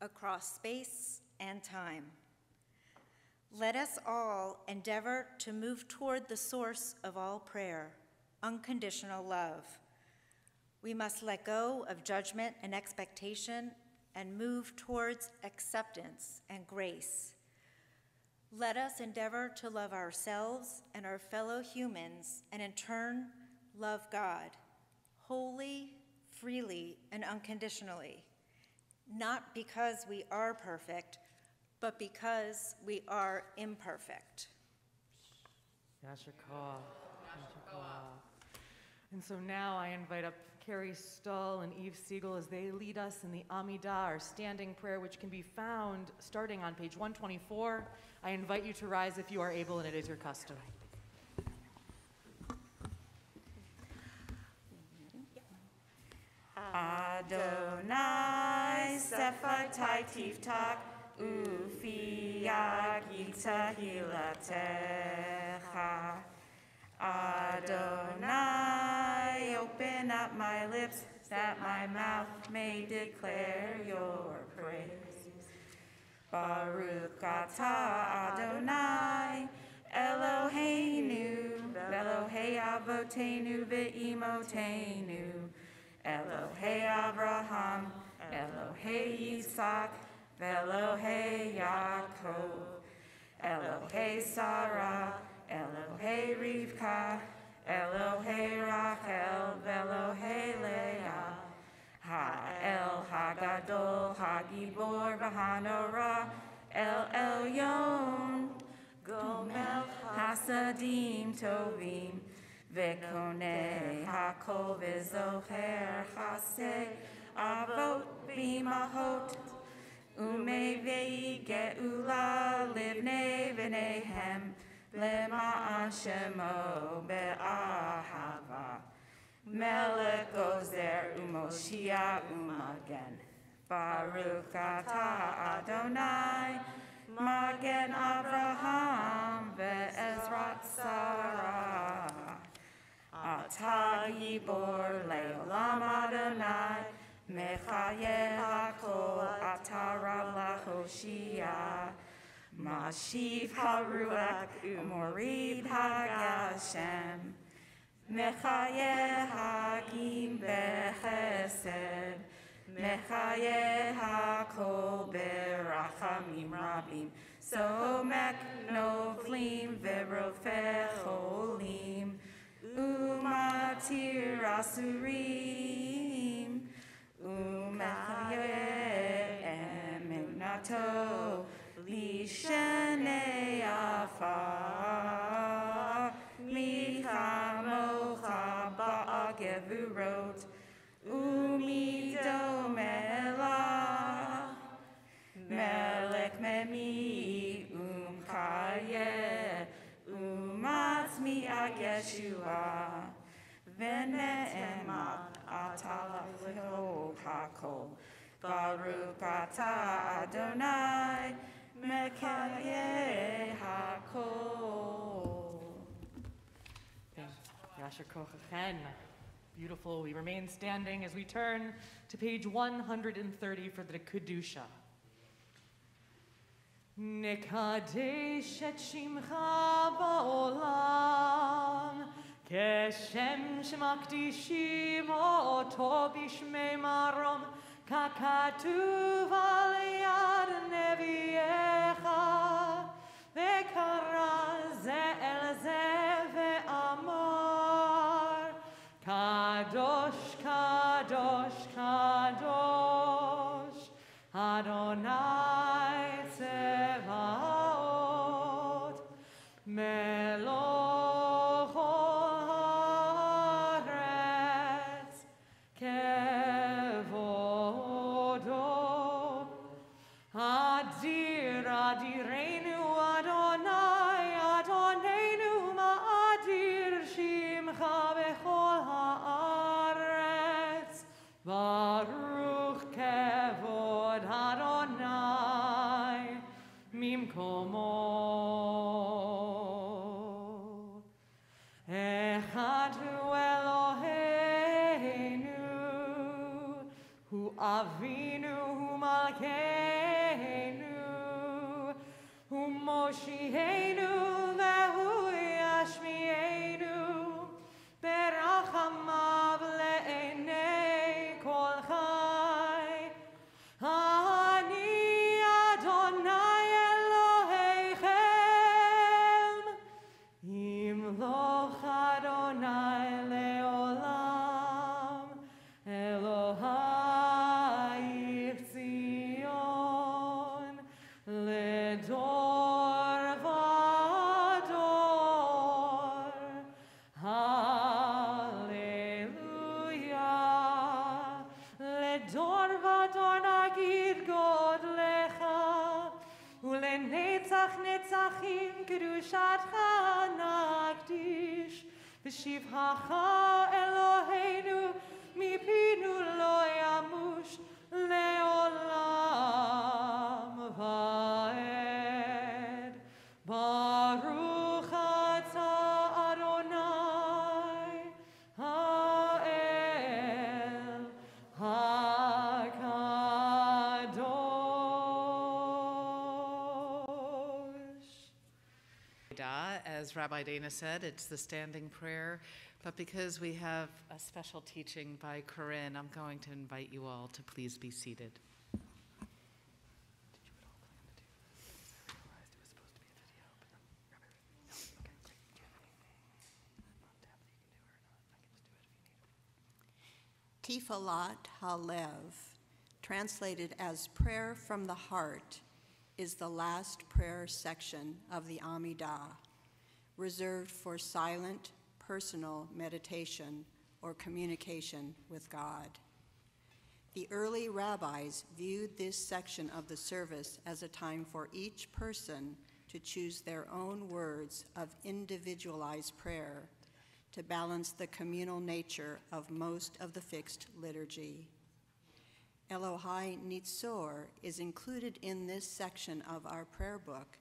across space and time. Let us all endeavor to move toward the source of all prayer, unconditional love. We must let go of judgment and expectation and move towards acceptance and grace. Let us endeavor to love ourselves and our fellow humans, and in turn, love God wholly, freely, and unconditionally, not because we are perfect, but because we are imperfect. And so now I invite up Carrie Stull and Eve Siegel as they lead us in the Amidah, our standing prayer, which can be found starting on page 124. I invite you to rise if you are able, and it is your custom. Adonai Sephatai Tiftak Ufiyak Hilatecha Adonai, open up my lips that my mouth may declare your praise. Baruch atah Adonai, Eloheinu, Elohei Avotenu ve'imotenu, Elohei Abraham, Elohei Yitzhak, Elohei Yaakov, Elohei Sarah, Elohei Rivka, Elohei Rachel, Elohei Leah, Ha'el Hagadol, Hagibor, V'Hanora, El Elyon, Gomel Hasadim Tovim, וקונה הכל וזוכר חסי אבות באמהות ומביא גאולה לבני בניהם למען שמו באהבה Melech Ozer Umoshia Umagen. Baruch Ata Adonai, Magen Abraham ve'ezrat Sarah. Ata Gibor le'olam Adonai, Mechaye hakol atara lahoshia. Mashiv haruach umorib hagashem. הגשם מחיה הקים בחסד מחיה הכל ברחמים רבים סומק נופלים ורופא חולים ומתיר אסורים ומחיה אמונתו לשני עפר Yeshua. Venet emak atalahiho hako. Baruch ata Adonai mekaye hako. Yasher Kochachen. Beautiful. We remain standing as we turn to page 130 for the Kedusha. נקדש את שמך בעולם, כשם שמקדישים אותו בשמי מרום, ככתוב על יד נביאיך, וקרא Shiv Shivhacha. As Dana said, it's the standing prayer. But because we have a special teaching by Corinne, I'm going to invite you all to please be seated. Tifalat Halev, translated as prayer from the heart, is the last prayer section of the Amidah, reserved for silent personal meditation or communication with God. The early rabbis viewed this section of the service as a time for each person to choose their own words of individualized prayer to balance the communal nature of most of the fixed liturgy. Elohai Nitzor is included in this section of our prayer book,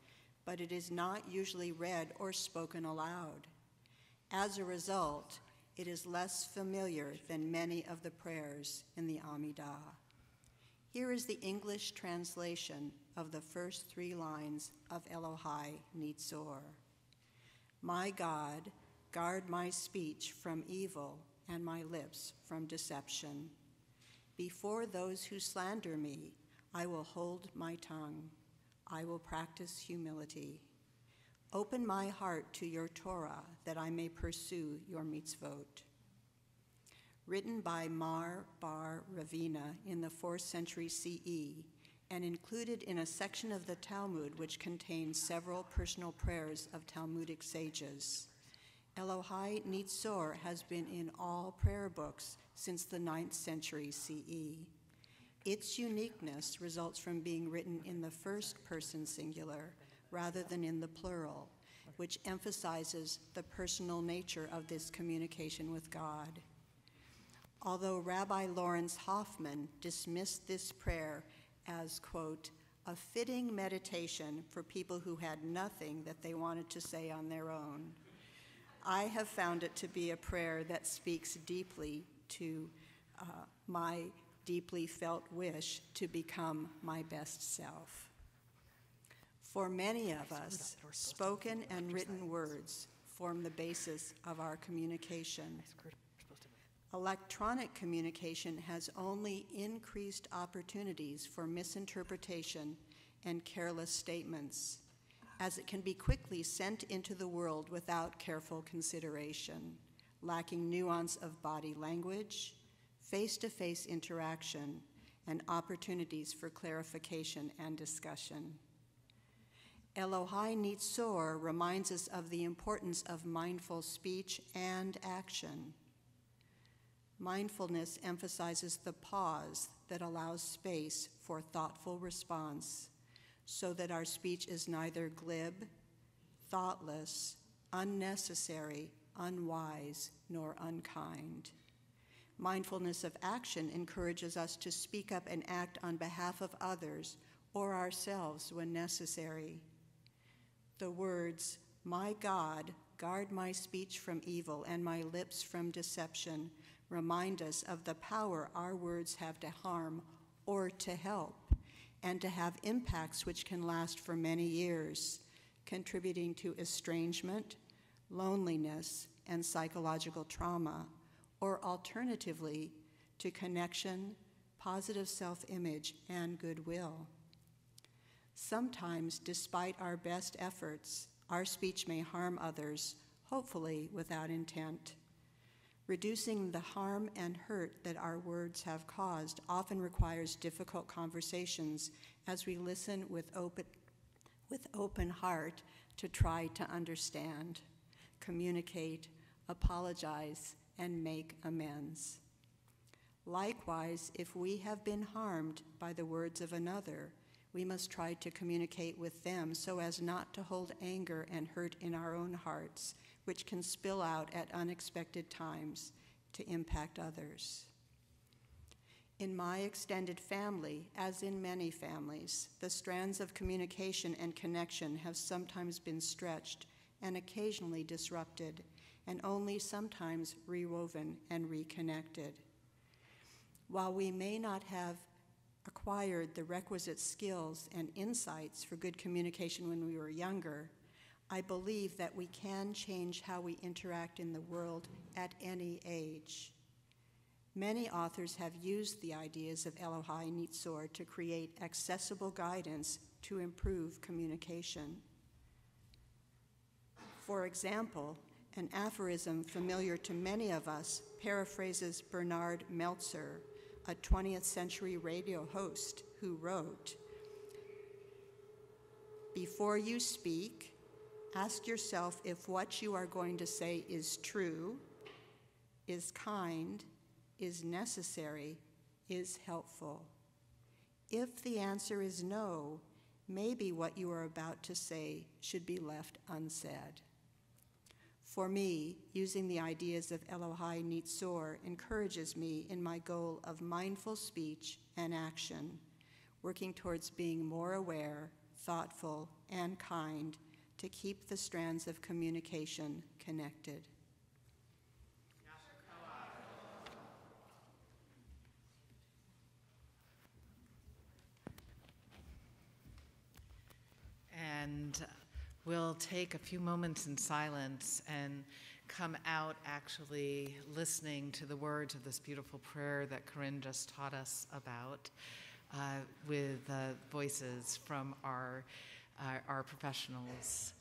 but it is not usually read or spoken aloud. As a result, it is less familiar than many of the prayers in the Amidah. Here is the English translation of the first three lines of Elohai Nitzor. My God, guard my speech from evil and my lips from deception. Before those who slander me, I will hold my tongue. I will practice humility. Open my heart to your Torah that I may pursue your mitzvot. Written by Mar Bar Ravina in the 4th century CE and included in a section of the Talmud which contains several personal prayers of Talmudic sages. Elohai Nitzor has been in all prayer books since the 9th century CE. Its uniqueness results from being written in the first person singular rather than in the plural, which emphasizes the personal nature of this communication with God. Although Rabbi Lawrence Hoffman dismissed this prayer as, quote, a fitting meditation for people who had nothing that they wanted to say on their own, I have found it to be a prayer that speaks deeply to uh, my deeply felt wish to become my best self. For many of us, spoken and written words form the basis of our communication. Electronic communication has only increased opportunities for misinterpretation and careless statements, as it can be quickly sent into the world without careful consideration, lacking nuance of body language, face to face interaction, and opportunities for clarification and discussion. Elohai Nitzor reminds us of the importance of mindful speech and action. Mindfulness emphasizes the pause that allows space for thoughtful response so that our speech is neither glib, thoughtless, unnecessary, unwise, nor unkind. Mindfulness of action encourages us to speak up and act on behalf of others or ourselves when necessary. The words, My God, guard my speech from evil and my lips from deception, remind us of the power our words have to harm or to help, and to have impacts which can last for many years, contributing to estrangement, loneliness, and psychological trauma, or alternatively, to connection, positive self image, and goodwill. Sometimes, despite our best efforts, our speech may harm others, hopefully without intent. Reducing the harm and hurt that our words have caused often requires difficult conversations as we listen with open, with open heart to try to understand, communicate, apologize, and make amends. Likewise, if we have been harmed by the words of another, we must try to communicate with them so as not to hold anger and hurt in our own hearts, which can spill out at unexpected times to impact others. In my extended family, as in many families, the strands of communication and connection have sometimes been stretched and occasionally disrupted, and only sometimes rewoven and reconnected. While we may not have acquired the requisite skills and insights for good communication when we were younger, I believe that we can change how we interact in the world at any age. Many authors have used the ideas of Elohai Nitzor to create accessible guidance to improve communication. For example, an aphorism familiar to many of us paraphrases Bernard Meltzer, a 20th century radio host who wrote Before you speak, Ask yourself if what you are going to say is true, is kind, is necessary, is helpful. If the answer is no, maybe what you are about to say should be left unsaid. For me, using the ideas of Elohai Nitzor encourages me in my goal of mindful speech and action, working towards being more aware, thoughtful, and kind to keep the strands of communication connected. And we'll take a few moments in silence and come out actually listening to the words of this beautiful prayer that Corinne just taught us about uh, with uh, voices from our, our, our professionals.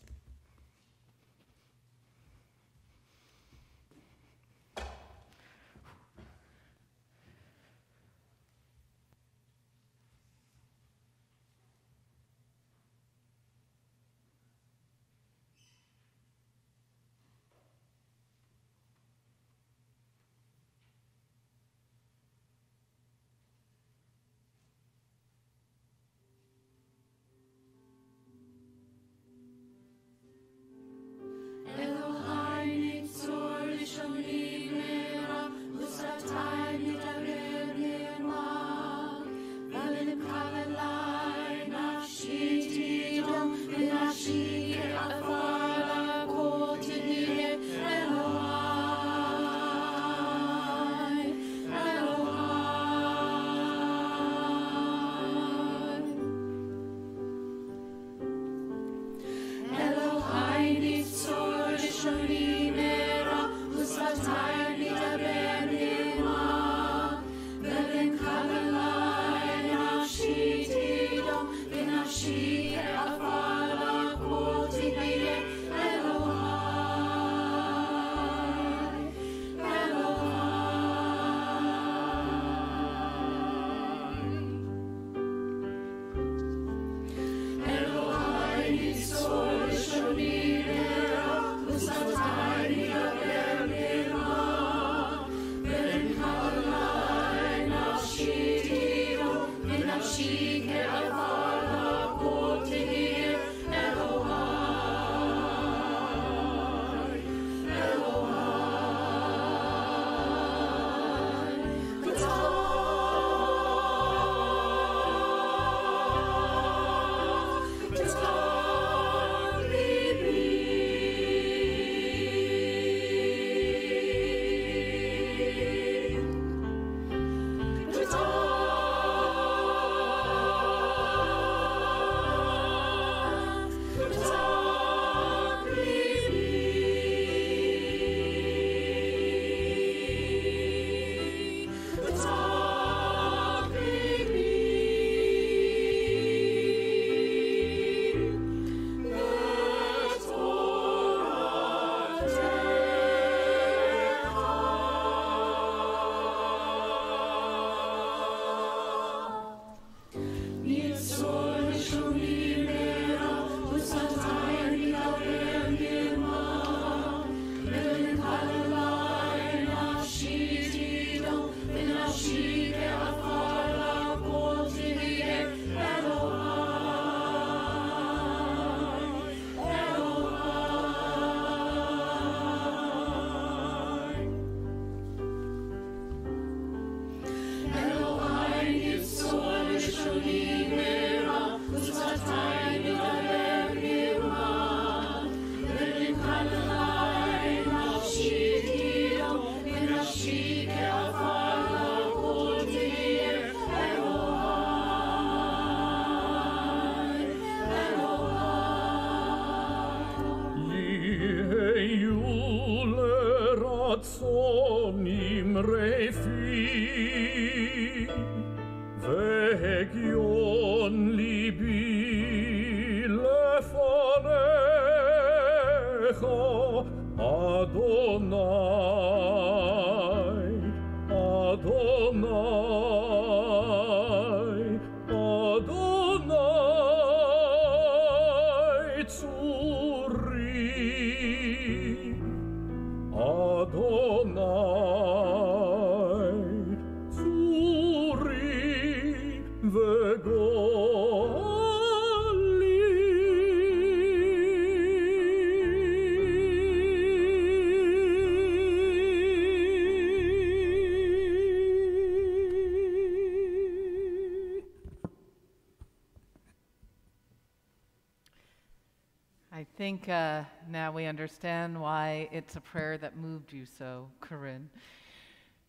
Think uh, now we understand why it's a prayer that moved you so, Corinne.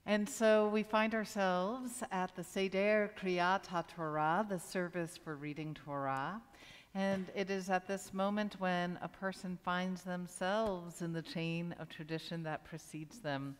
And so we find ourselves at the Seder Kriyat HaTorah, the service for reading Torah. And it is at this moment when a person finds themselves in the chain of tradition that precedes them.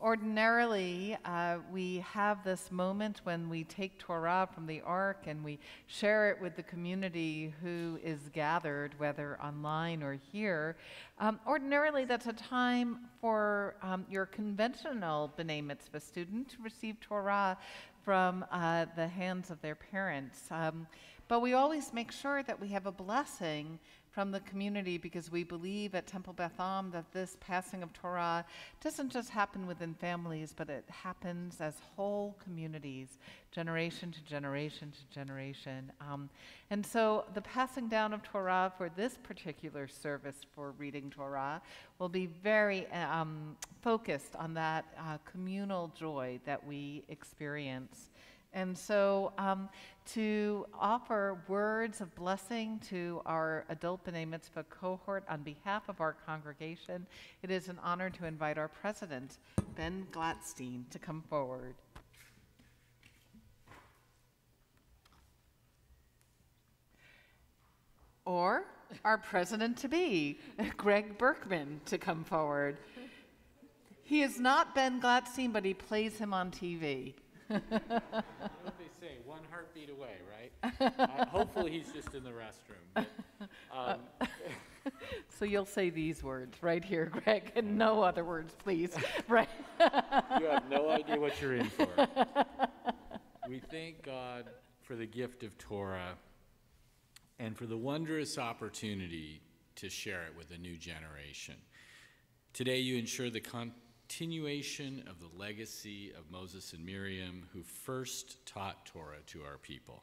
Ordinarily, uh, we have this moment when we take Torah from the Ark and we share it with the community who is gathered, whether online or here. Um, ordinarily, that's a time for um, your conventional B'nai Mitzvah student to receive Torah from uh, the hands of their parents. Um, but we always make sure that we have a blessing from the community because we believe at Temple Beth Am that this passing of Torah doesn't just happen within families, but it happens as whole communities, generation to generation to generation. Um, and so the passing down of Torah for this particular service for reading Torah will be very um, focused on that uh, communal joy that we experience. And so, um, to offer words of blessing to our adult B'nai Mitzvah cohort on behalf of our congregation, it is an honor to invite our president, Ben Glatstein, to come forward. Or our president to be, Greg Berkman, to come forward. He is not Ben Gladstein, but he plays him on TV. What they say, one heartbeat away, right? uh, hopefully he's just in the restroom. But, um, so you'll say these words right here, Greg, and no other words, please. right. you have no idea what you're in for. we thank God for the gift of Torah and for the wondrous opportunity to share it with a new generation. Today, you ensure the con- continuation of the legacy of Moses and Miriam, who first taught Torah to our people.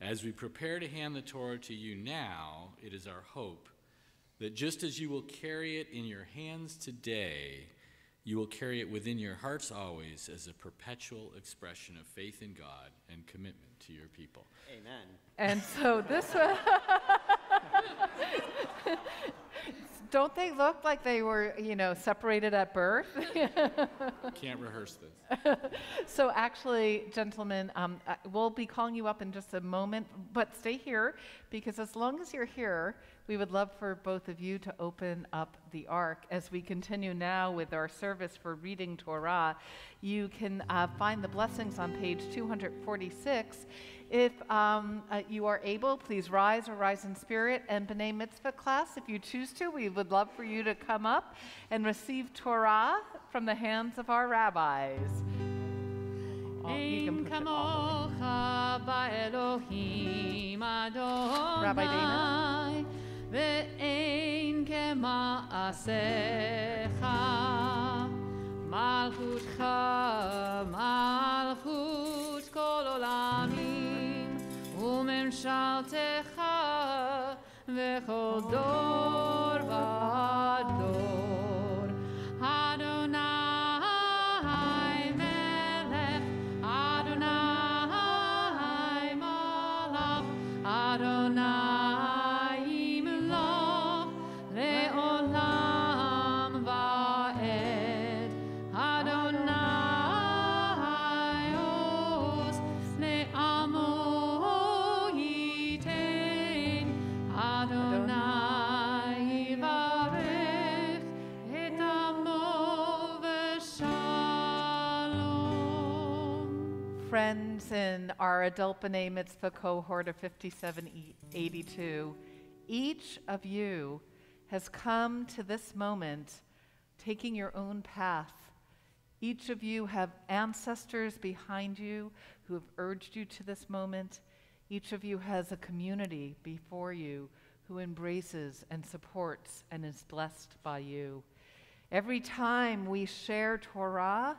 As we prepare to hand the Torah to you now, it is our hope that just as you will carry it in your hands today, you will carry it within your hearts always as a perpetual expression of faith in God and commitment to your people. Amen. And so this. don't they look like they were, you know, separated at birth? Can't rehearse this. so actually, gentlemen, um, we'll be calling you up in just a moment, but stay here because as long as you're here, we would love for both of you to open up the ark as we continue now with our service for reading Torah. You can uh, find the blessings on page 246. If um, uh, you are able, please rise or rise in spirit. And B'nai Mitzvah class, if you choose to, we would love for you to come up and receive Torah from the hands of our rabbis. Oh, you can push it all Rabbi Dana. ואין כמעשיך, מלכותך מלכות כל עולמים, וממשלתך וכל דור ועד Our adult B'nai Mitzvah cohort of 5782, each of you has come to this moment taking your own path. Each of you have ancestors behind you who have urged you to this moment. Each of you has a community before you who embraces and supports and is blessed by you. Every time we share Torah,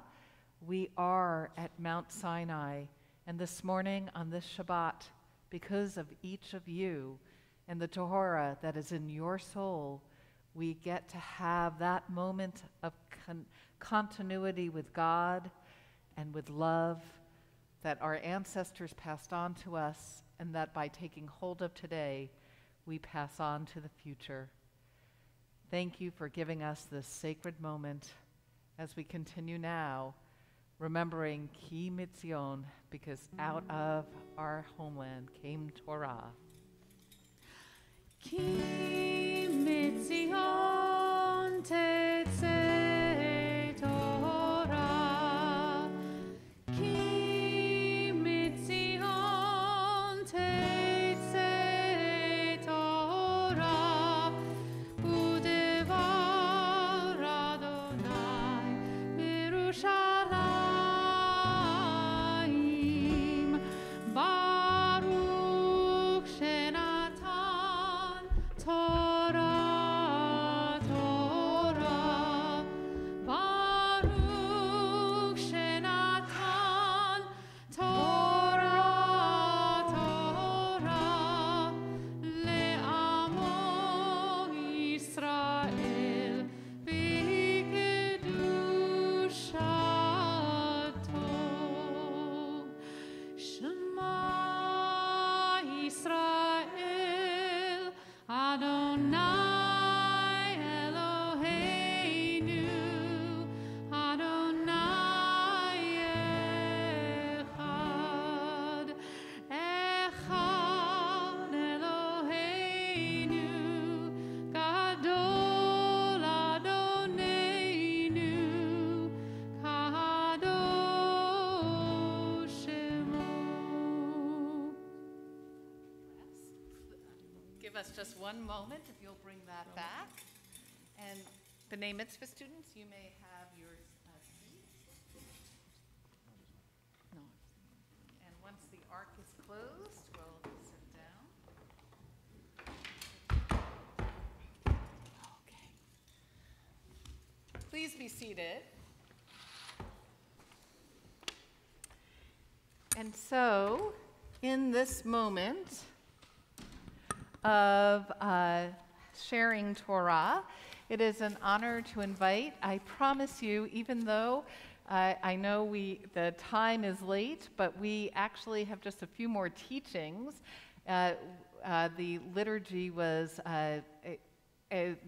we are at Mount Sinai And this morning on this Shabbat, because of each of you and the Torah that is in your soul, we get to have that moment of con- continuity with God and with love that our ancestors passed on to us, and that by taking hold of today, we pass on to the future. Thank you for giving us this sacred moment as we continue now, remembering Ki Mitzion, because out of our homeland came Torah. Ki mitzion tetzei one moment if you'll bring that back. And B'nai Mitzvah students, you may have your uh. No. And once the ark is closed, we'll sit down. Okay. Please be seated. And so, in this moment, of uh, sharing Torah. It is an honor to invite. I promise you, even though uh, I know we the time is late, but we actually have just a few more teachings. Uh, uh, the liturgy was uh,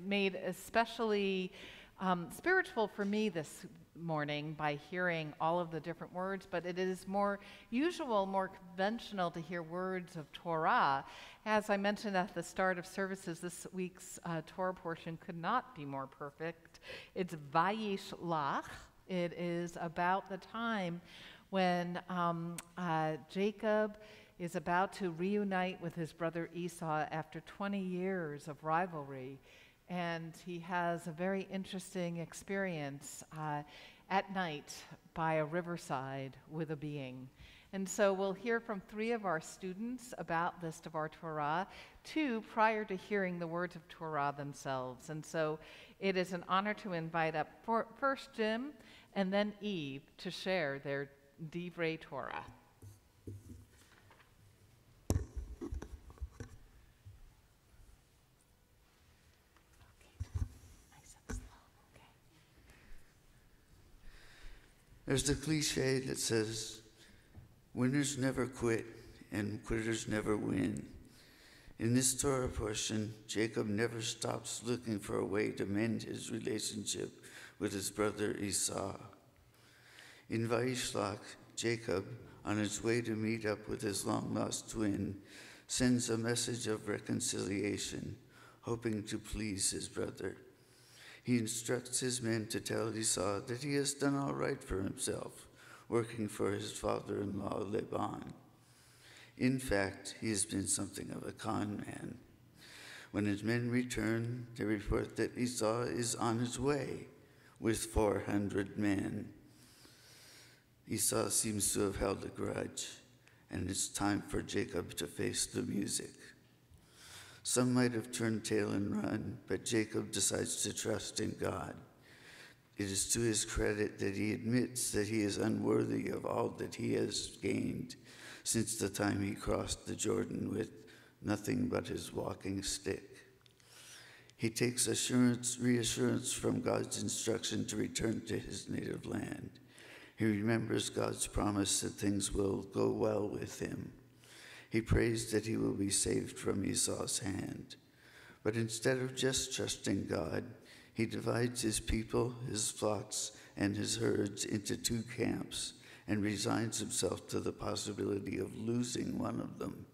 made especially um, spiritual for me this morning by hearing all of the different words, but it is more usual, more conventional to hear words of Torah. As I mentioned at the start of services, this week's uh, Torah portion could not be more perfect. It's Vayish Lach. It is about the time when um, uh, Jacob is about to reunite with his brother Esau after 20 years of rivalry and he has a very interesting experience uh, at night by a riverside with a being. And so we'll hear from three of our students about this Devar Torah, two prior to hearing the words of Torah themselves. And so it is an honor to invite up for, first Jim and then Eve to share their Divrei Torah. There's the cliche that says, winners never quit and quitters never win. In this Torah portion, Jacob never stops looking for a way to mend his relationship with his brother Esau. In Vaishlach, Jacob, on his way to meet up with his long lost twin, sends a message of reconciliation, hoping to please his brother. He instructs his men to tell Esau that he has done all right for himself, working for his father in law Laban. In fact, he has been something of a con man. When his men return, they report that Esau is on his way with 400 men. Esau seems to have held a grudge, and it's time for Jacob to face the music. Some might have turned tail and run, but Jacob decides to trust in God. It is to his credit that he admits that he is unworthy of all that he has gained since the time he crossed the Jordan with nothing but his walking stick. He takes assurance, reassurance from God's instruction to return to his native land. He remembers God's promise that things will go well with him. He prays that he will be saved from Esau's hand. But instead of just trusting God, he divides his people, his flocks, and his herds into two camps and resigns himself to the possibility of losing one of them.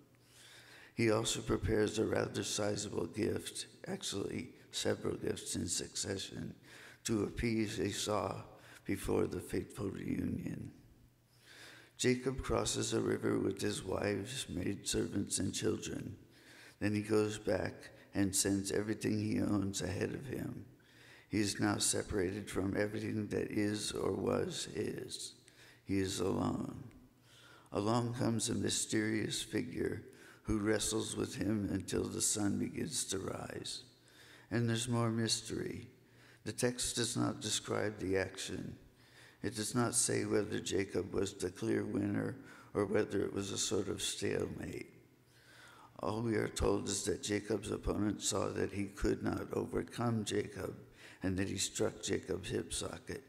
He also prepares a rather sizable gift, actually, several gifts in succession, to appease Esau before the fateful reunion. Jacob crosses a river with his wives, maidservants, and children. Then he goes back and sends everything he owns ahead of him. He is now separated from everything that is or was his. He is alone. Along comes a mysterious figure who wrestles with him until the sun begins to rise. And there's more mystery. The text does not describe the action. It does not say whether Jacob was the clear winner or whether it was a sort of stalemate. All we are told is that Jacob's opponent saw that he could not overcome Jacob and that he struck Jacob's hip socket.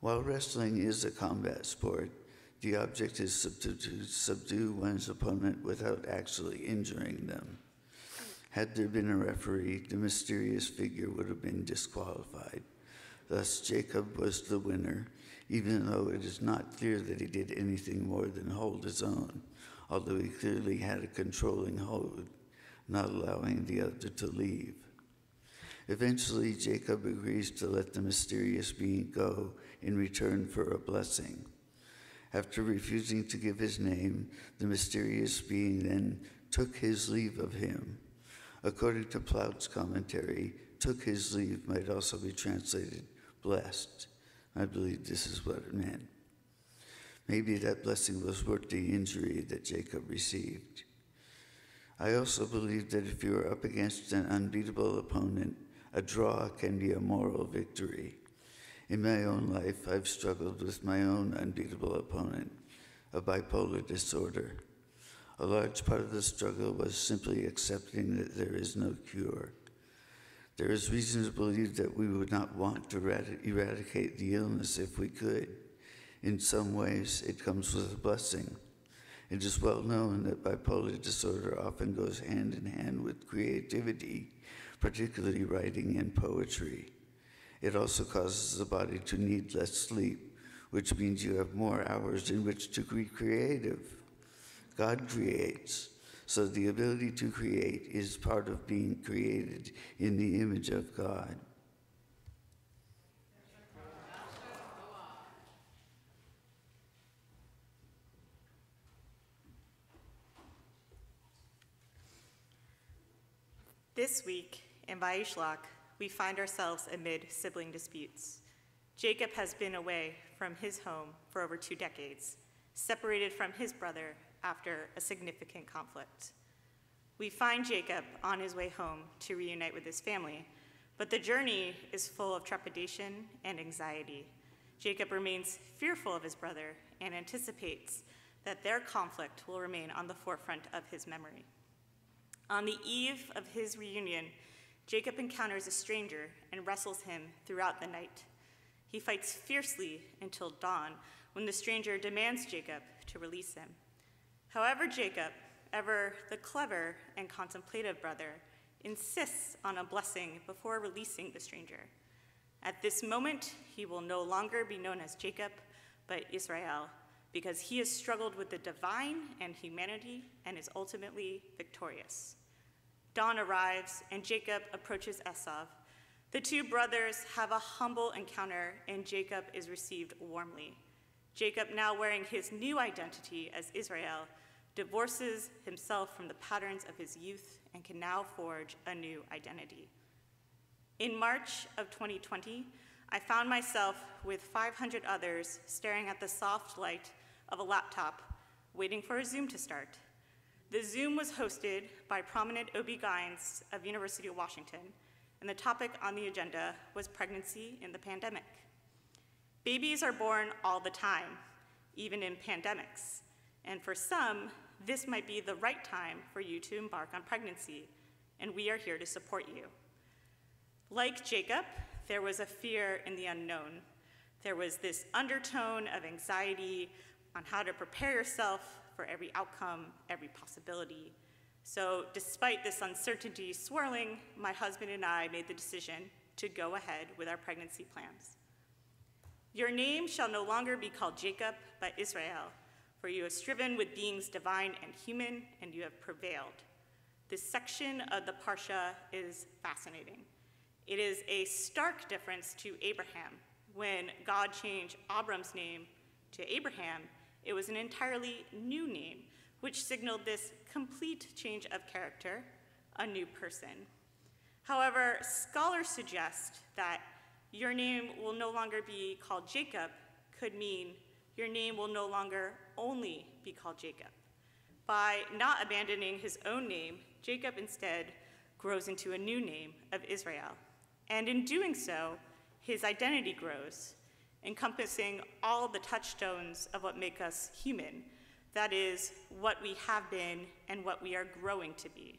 While wrestling is a combat sport, the object is to subdue one's opponent without actually injuring them. Had there been a referee, the mysterious figure would have been disqualified. Thus, Jacob was the winner, even though it is not clear that he did anything more than hold his own, although he clearly had a controlling hold, not allowing the other to leave. Eventually, Jacob agrees to let the mysterious being go in return for a blessing. After refusing to give his name, the mysterious being then took his leave of him. According to Plaut's commentary, took his leave might also be translated blessed. I believe this is what it meant. Maybe that blessing was worth the injury that Jacob received. I also believe that if you are up against an unbeatable opponent, a draw can be a moral victory. In my own life, I've struggled with my own unbeatable opponent, a bipolar disorder. A large part of the struggle was simply accepting that there is no cure. There is reason to believe that we would not want to eradicate the illness if we could. In some ways, it comes with a blessing. It is well known that bipolar disorder often goes hand in hand with creativity, particularly writing and poetry. It also causes the body to need less sleep, which means you have more hours in which to be creative. God creates. So the ability to create is part of being created in the image of God. This week in Vaishlach, we find ourselves amid sibling disputes. Jacob has been away from his home for over two decades, separated from his brother after a significant conflict. We find Jacob on his way home to reunite with his family, but the journey is full of trepidation and anxiety. Jacob remains fearful of his brother and anticipates that their conflict will remain on the forefront of his memory. On the eve of his reunion, Jacob encounters a stranger and wrestles him throughout the night. He fights fiercely until dawn when the stranger demands Jacob to release him. However, Jacob, ever the clever and contemplative brother, insists on a blessing before releasing the stranger. At this moment, he will no longer be known as Jacob, but Israel, because he has struggled with the divine and humanity and is ultimately victorious. Dawn arrives, and Jacob approaches Esau. The two brothers have a humble encounter, and Jacob is received warmly. Jacob, now wearing his new identity as Israel, divorces himself from the patterns of his youth and can now forge a new identity. In March of 2020, I found myself with 500 others staring at the soft light of a laptop, waiting for a Zoom to start. The Zoom was hosted by prominent OB-GYNs of University of Washington, and the topic on the agenda was pregnancy in the pandemic. Babies are born all the time, even in pandemics, and for some, this might be the right time for you to embark on pregnancy, and we are here to support you. Like Jacob, there was a fear in the unknown. There was this undertone of anxiety on how to prepare yourself for every outcome, every possibility. So, despite this uncertainty swirling, my husband and I made the decision to go ahead with our pregnancy plans. Your name shall no longer be called Jacob, but Israel, for you have striven with beings divine and human, and you have prevailed. This section of the Parsha is fascinating. It is a stark difference to Abraham. When God changed Abram's name to Abraham, it was an entirely new name, which signaled this complete change of character, a new person. However, scholars suggest that your name will no longer be called Jacob could mean your name will no longer only be called Jacob. By not abandoning his own name, Jacob instead grows into a new name of Israel. And in doing so, his identity grows, encompassing all the touchstones of what make us human that is, what we have been and what we are growing to be.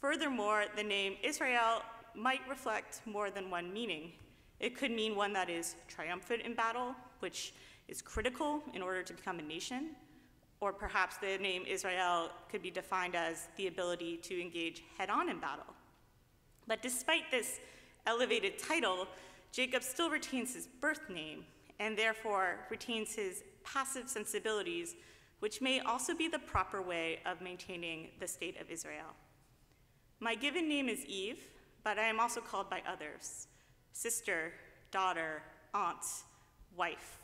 Furthermore, the name Israel might reflect more than one meaning. It could mean one that is triumphant in battle, which is critical in order to become a nation, or perhaps the name Israel could be defined as the ability to engage head on in battle. But despite this elevated title, Jacob still retains his birth name and therefore retains his passive sensibilities which may also be the proper way of maintaining the state of Israel. My given name is Eve, but I am also called by others sister, daughter, aunt, wife.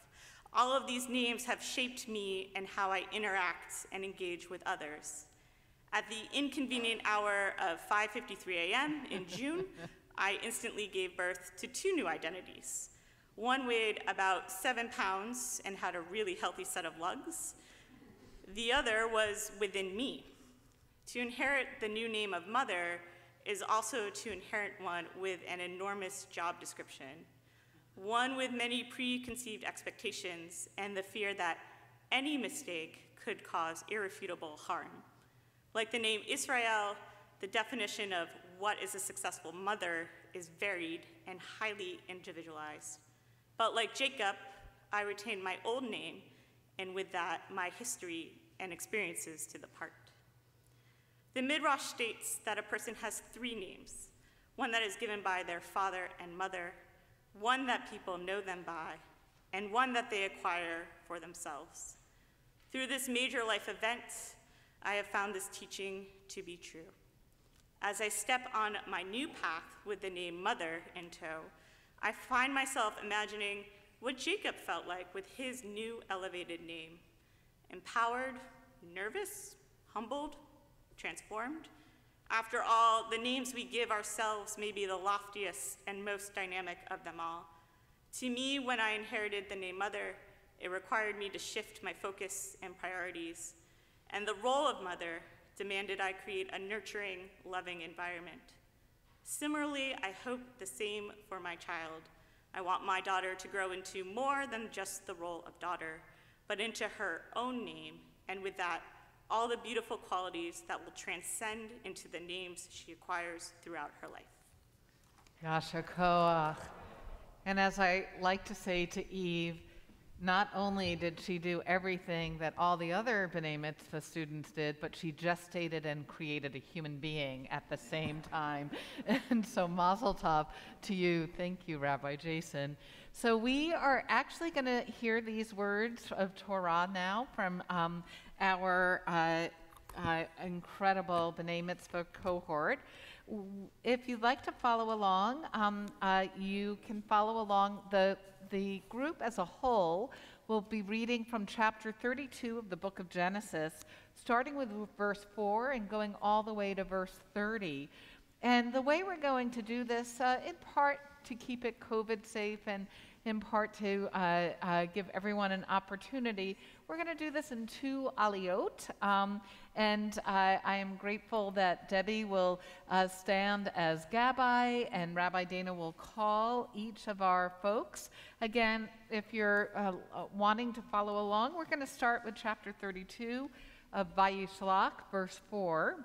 All of these names have shaped me and how I interact and engage with others. At the inconvenient hour of 5:53 a.m. in June, I instantly gave birth to two new identities. One weighed about seven pounds and had a really healthy set of lugs, the other was within me. To inherit the new name of mother is also to inherit one with an enormous job description, one with many preconceived expectations and the fear that any mistake could cause irrefutable harm. Like the name Israel, the definition of what is a successful mother is varied and highly individualized. But like Jacob, I retain my old name, and with that, my history and experiences to the part. The Midrash states that a person has three names one that is given by their father and mother, one that people know them by, and one that they acquire for themselves. Through this major life event, I have found this teaching to be true. As I step on my new path with the name Mother in tow, I find myself imagining what Jacob felt like with his new elevated name empowered, nervous, humbled, transformed. After all, the names we give ourselves may be the loftiest and most dynamic of them all. To me, when I inherited the name Mother, it required me to shift my focus and priorities. And the role of mother demanded I create a nurturing, loving environment. Similarly, I hope the same for my child. I want my daughter to grow into more than just the role of daughter, but into her own name, and with that, all the beautiful qualities that will transcend into the names she acquires throughout her life. Yasher Koach. And as I like to say to Eve, not only did she do everything that all the other B'nai Mitzvah students did, but she gestated and created a human being at the same time. and so Mazel Tov to you. Thank you, Rabbi Jason. So we are actually going to hear these words of Torah now from um, our uh, uh, incredible B'nai Mitzvah cohort. If you'd like to follow along, um, uh, you can follow along the the group as a whole will be reading from chapter 32 of the book of Genesis, starting with verse 4 and going all the way to verse 30. And the way we're going to do this, uh, in part to keep it COVID safe and, in part to uh, uh, give everyone an opportunity. We're going to do this in two aliyot, um, and uh, I am grateful that Debbie will uh, stand as Gabbai and Rabbi Dana will call each of our folks. Again, if you're uh, wanting to follow along, we're going to start with chapter 32 of Vayishlach, verse 4.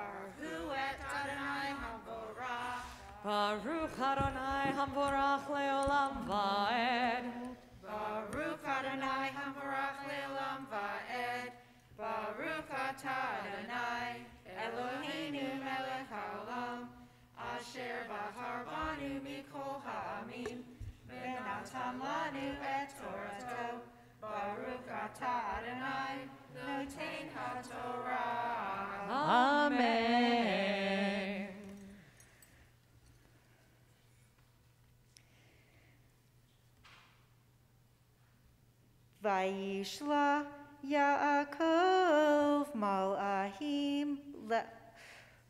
baziba le aliyah rishona. Baruch Adonai Hamvorach Leolam Vaed. Baruch Adonai Hamvorach Leolam Vaed. Baruch Atah Adonai Eloheinu Melech Haolam. Asher Bahar Banu Mikol Ha'amim. Venatam Lanu Et Torato. Baruch Atah Adonai. Amen. Vayishla Yaakov Malahim. Le-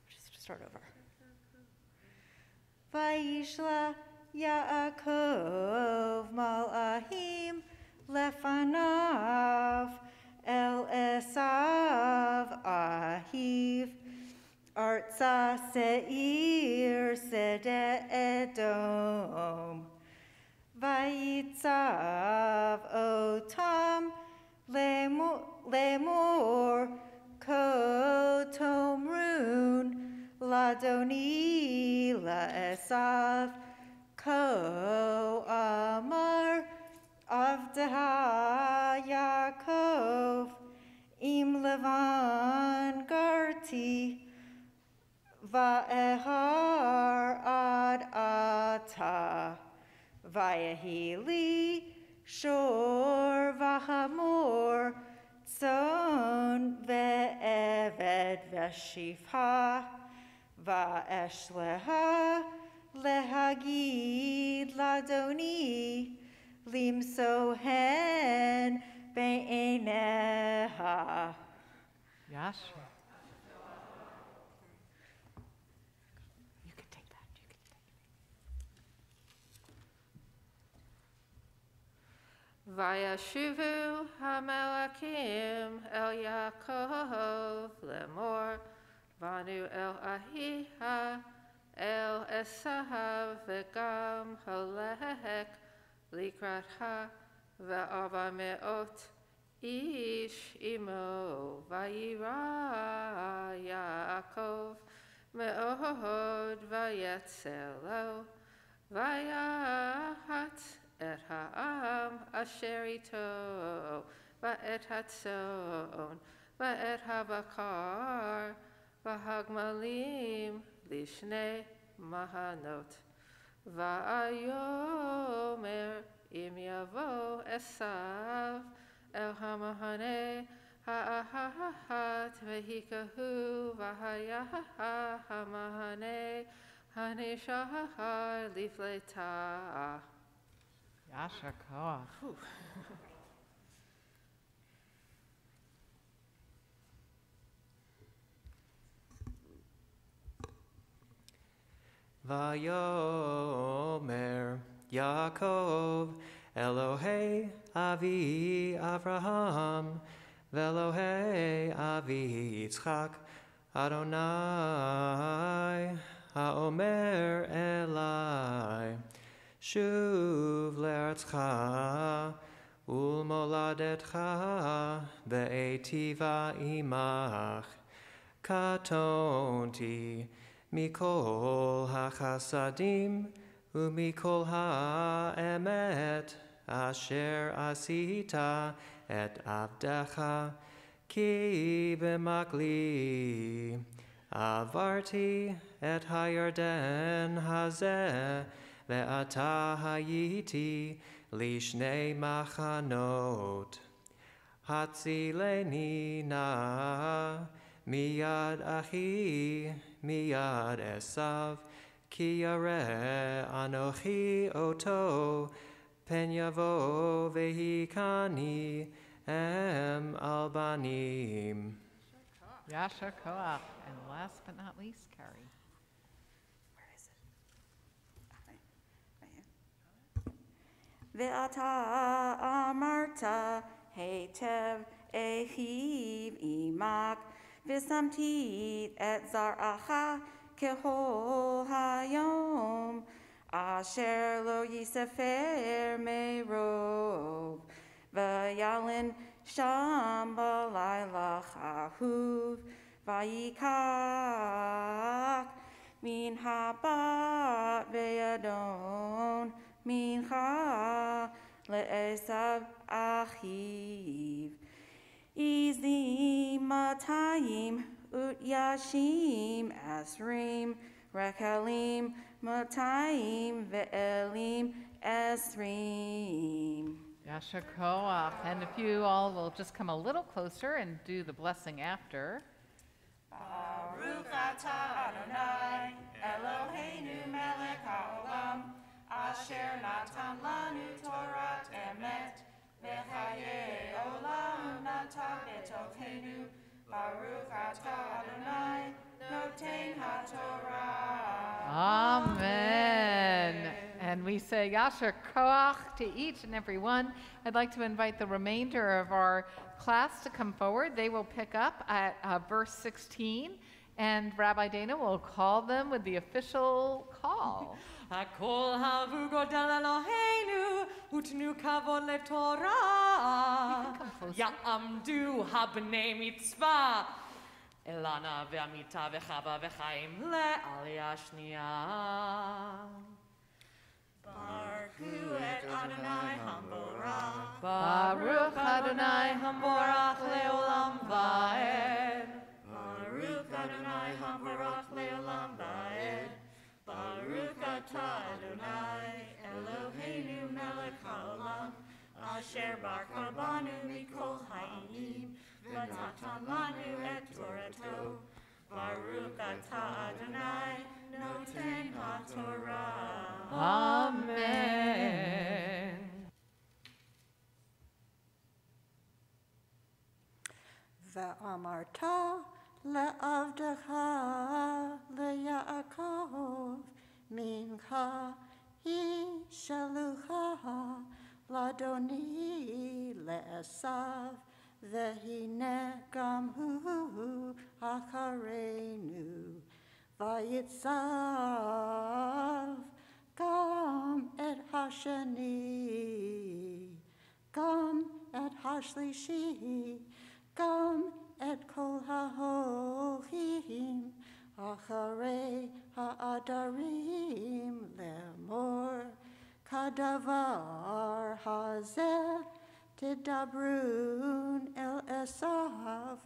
Just start over. Vayishla Yaakov Malahim Lefanav Esav Ahiv Artsa Seir Sede Edom Vayitzav otam lemor kotomrun ladoni laesav ko amar avdeha Yaakov im levan garti vaehar ad atah Vayahili shor vahamor tzon ve'eved v'shifha va'eshleha lehagid ladoni limsohen be'eneha. Yashua. Vayashuvu Hamelakim El Yaakov Lemor Vanu El Ahiha El Esav Vegam Holehek לקראתך, וארבע מאות איש עמו, וירא יעקב מאוד ויצא לו, ויעט את העם אשר איתו, ואת הצאן, ואת הבקר, והגמלים לשני מחנות. Va'ayomer im yavo esav el hamahane ha'ahahat vehikahu v'hayaha hamahane haneshahar lifleta. Yasha Koach. Vayomer Yaakov Elohei Avi Avraham Velohei Avi Yitzchak Adonai Haomer Elai Shuv le'artzcha ulmoladetcha ve'etiva imach katonti mikol hachasadim umikol ha'emet asher asita et avdecha ki b'makli avarti et hayarden hazeh ועתה הייתי לשני מחנות. הצילני נא מיד אחי, מיד עשיו, כי ירא אנוכי אותו, פן יבוא והיכני אם על בנים. Yasha Koach. And last but not least, Carrie. ואתה אמרת היטב אחיו עמך, ושמתי את זרעך ככל היום, אשר לא יספר מרוב, וילן שם בלילה חהוב, ויקח מן הבת וידון מנחה לעשב אחיו. Izimataim, Utyashim, Asrim, Rakalim, Mataim, Ve'elim, Esrim. Yasha And if you all will just come a little closer and do the blessing after. Baruch atah Adonai, Eloheinu melech haolam, asher natan lanu torat emet, olam betochenu, Baruch atah Adonai, noten haTorah. Amen. And we say Yasher Koach to each and every one. I'd like to invite the remainder of our class to come forward. They will pick up at uh, verse 16, and Rabbi Dana will call them with the official call. הכל הבו גודל אלוהינו, ותנו כבוד לתורה. יעמדו הבני מצווה. אלנה ועמיתה וחווה וחיים לעלייה שנייה. Baruch et Adonai Hamborach. Baruch Adonai Hamborach Ata Adonai, Eloheinu melech haolam, asher bar karbanu mikol ha'amim, v'natan lanu et torato. Baruch atah Adonai, noten ha'torah. Amen. Ve'amarta le'avdecha le'ya'akov Mincha Ishalucha Ladoni lesav, Vehine gam hu acharenu Vayitzav gam et hashani gam et hashlishi. Gam et kol hahohim אחרי העדרים לאמור כדבר הזה תדברון אל עשיו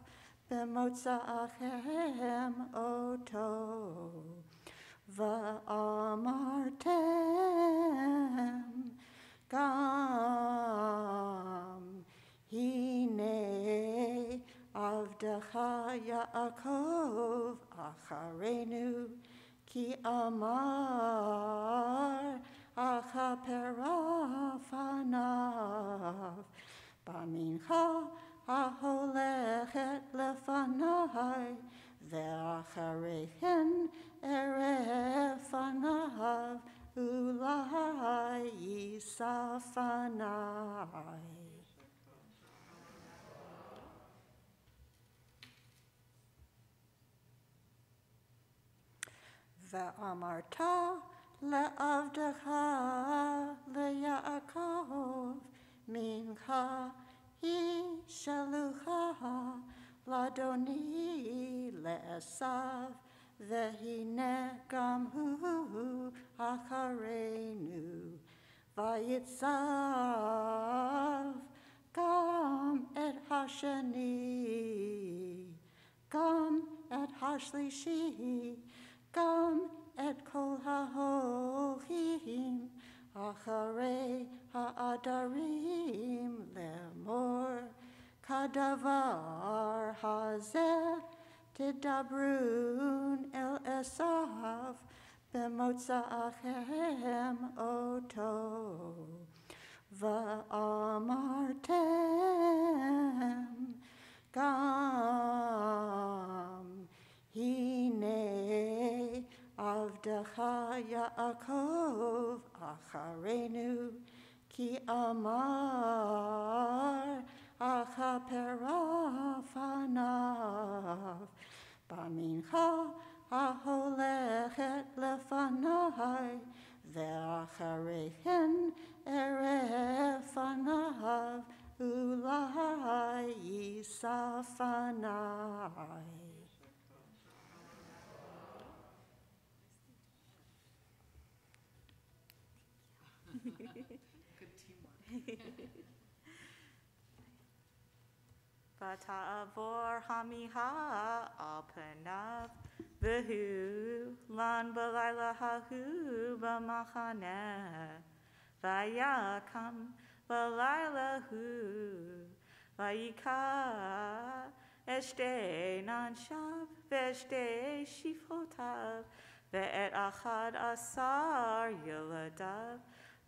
במוצאכם אותו ואמרתם גם הנה עבדך יעקב אחרינו כי אמר אכפרה פניו במנחה ההולכת לפניי ואחרי כן אראה פניו אולי יישא פניי ואמרת לעבדך ליעקב ממך ישלוחה לאדוני לעשו והנה גם הוא אחרינו ויצב גם את השני גם את השלישי גם et kol hahohim acharei ha'adarim lemor kadavar hazeh tidabrun el esav b'motza'achem hine avdecha Yaakov acharenu ki amar achaperafanav bamincha aholechet lefanai ve'acharehen erefanav ulai isafanai. Good teamwork. Vata'avor hamiha al panav v'hu lan balayla hahu b'machaneh vayakam balayla hu vayika eshte nanshav v'eshte shifotav ve'et achad asar yoladav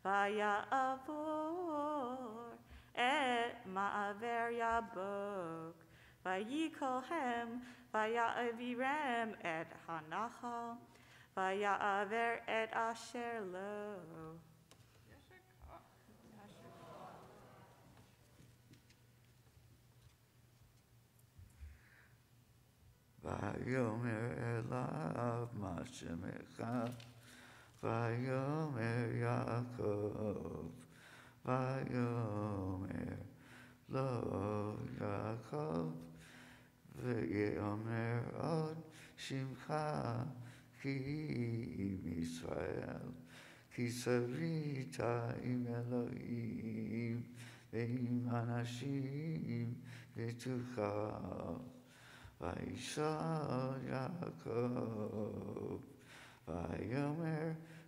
Vaya'avor et ma'aver yabok. Vayikohem vaya'avirem et hanachal. Vaya'aver et asher lo. Vayomer elav mashemecha Vayomer Yaakov Vayomer lo Yaakov Vayomer od Shimcha Ki Israel Ki Sarita im Elohim Ve'im Anashim V'tucha Vayishal Yaakov Vayomer Shemecha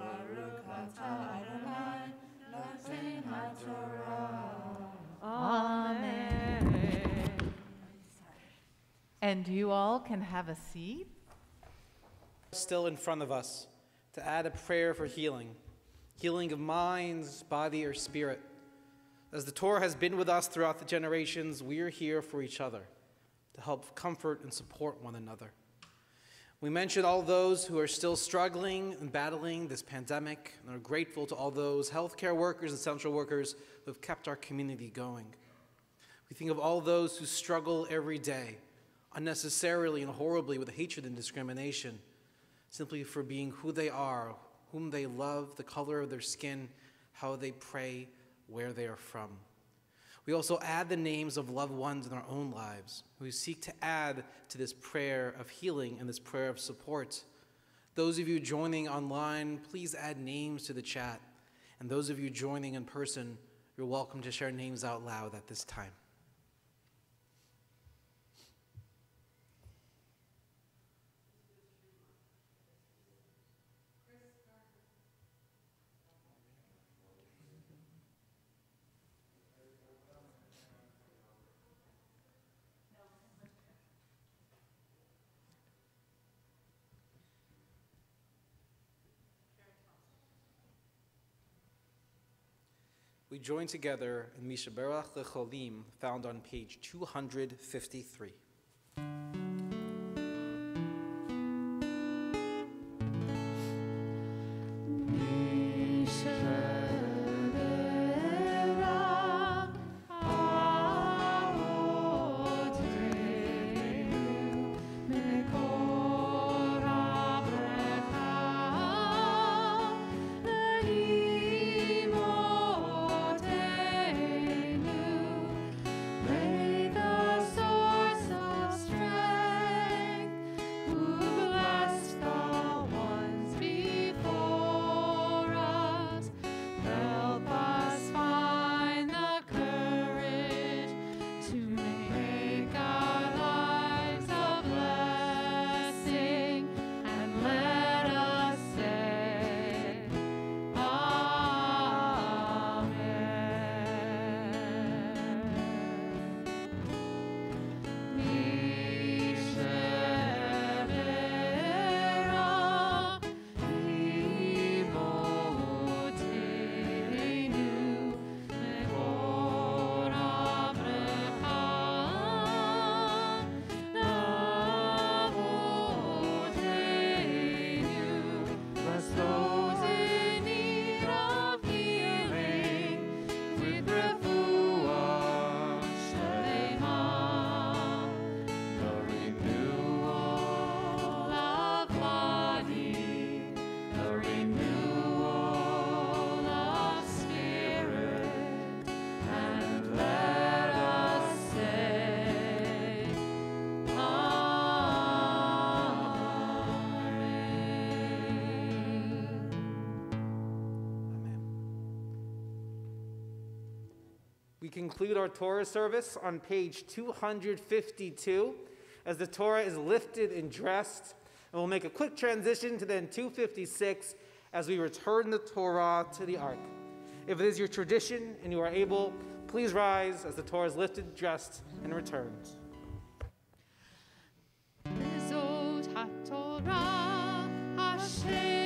Baruch atah Adonai, noten haTorah. Amen. And you all can have a seat. Still in front of us to add a prayer for healing healing of minds, body, or spirit. As the Torah has been with us throughout the generations, we are here for each other to help comfort and support one another. We mention all those who are still struggling and battling this pandemic and are grateful to all those healthcare workers and essential workers who have kept our community going. We think of all those who struggle every day, unnecessarily and horribly with hatred and discrimination, simply for being who they are, whom they love, the color of their skin, how they pray, where they are from. We also add the names of loved ones in our own lives We seek to add to this prayer of healing and this prayer of support. Those of you joining online, please add names to the chat. And those of you joining in person, you're welcome to share names out loud at this time. Join together in Mishaberach Lecholim, found on page 253. conclude our Torah service on page 252 as the Torah is lifted and dressed. And we'll make a quick transition to then 256 as we return the Torah to the Ark. If it is your tradition and you are able, please rise as the Torah is lifted, dressed, and returned. Hashem.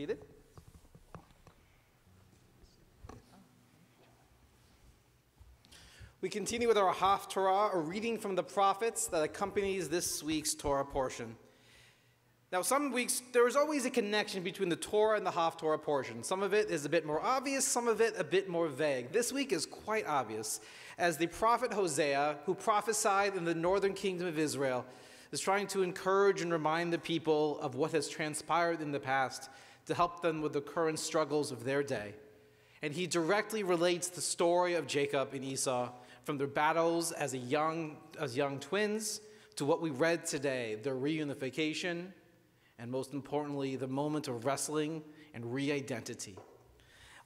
Seated. We continue with our Haftarah, a reading from the prophets that accompanies this week's Torah portion. Now, some weeks, there is always a connection between the Torah and the Haftarah portion. Some of it is a bit more obvious, some of it a bit more vague. This week is quite obvious, as the prophet Hosea, who prophesied in the northern kingdom of Israel, is trying to encourage and remind the people of what has transpired in the past to help them with the current struggles of their day. And he directly relates the story of Jacob and Esau from their battles as, a young, as young twins to what we read today, their reunification, and most importantly, the moment of wrestling and re identity.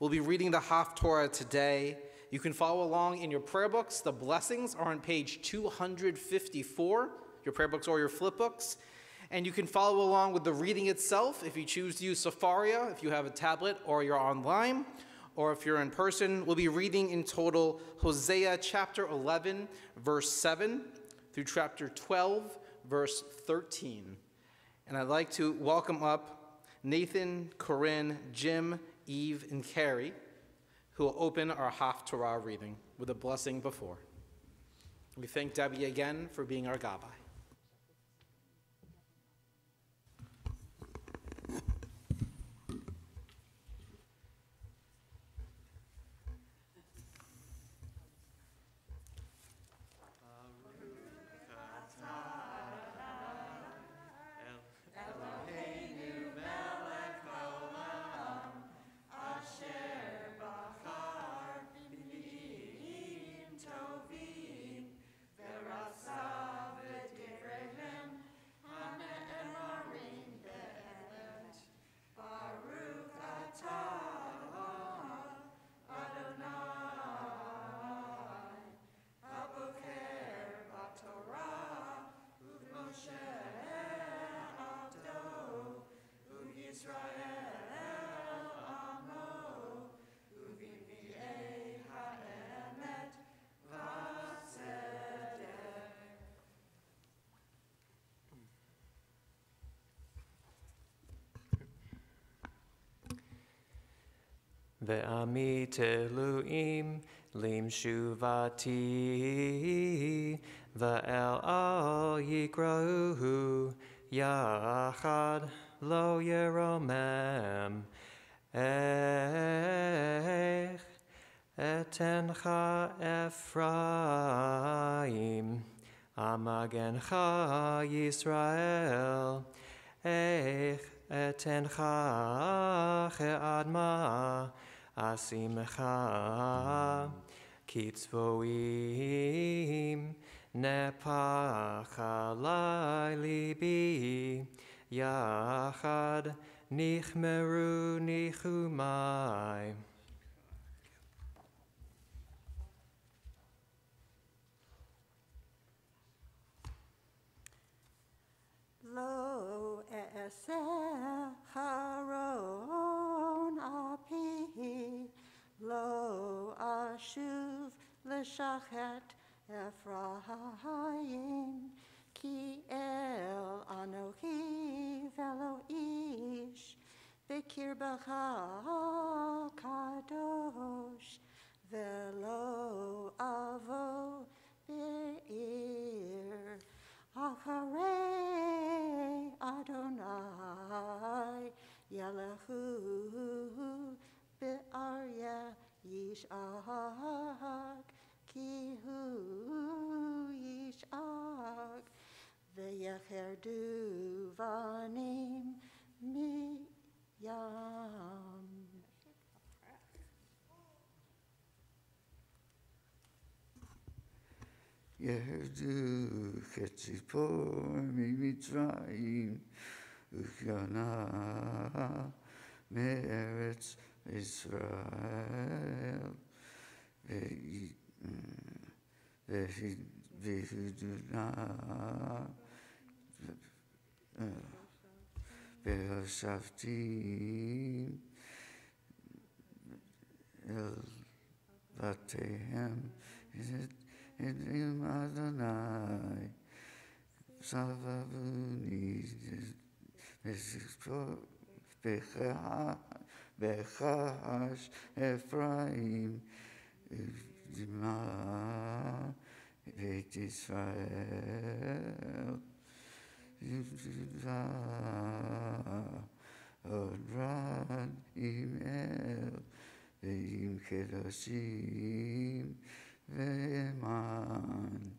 We'll be reading the Haftorah today. You can follow along in your prayer books. The blessings are on page 254, your prayer books or your flip books. And you can follow along with the reading itself if you choose to use Sefaria, if you have a tablet or you're online, or if you're in person. We'll be reading in total Hosea chapter 11, verse 7 through chapter 12, verse 13. And I'd like to welcome up Nathan, Corinne, Jim, Eve, and Carrie, who will open our Haftarah reading with a blessing before. We thank Debbie again for being our Gabbai. ועמית אלוהים למשובתי, ואל על יקראוהו יחד לא ירומם. איך אתנך אפרים, המגנך ישראל, איך אתנך כאדמה asimcha kitzvoim nepachalai libi yachad nichmeru nichumai. Lo eseh haron api, lo ashuv l'shachet Ephraim, ki el anochi velo ish, b'kirbecha kadosh, velo avo be'ir. Acharei Adonai Yelehu Be'arya Yishak Ki hu Yishak Ve'yecherdu Vanim Miyam ירדו כציפור ממצרים, וכיונה מארץ ישראל, והידונה והושבתי אל בתיהם. in Adonai, Savavuni, Bechash Ephraim, Dima, Beit Israel, Odran, Imel, Ve'im Kedoshim, Ve'eman.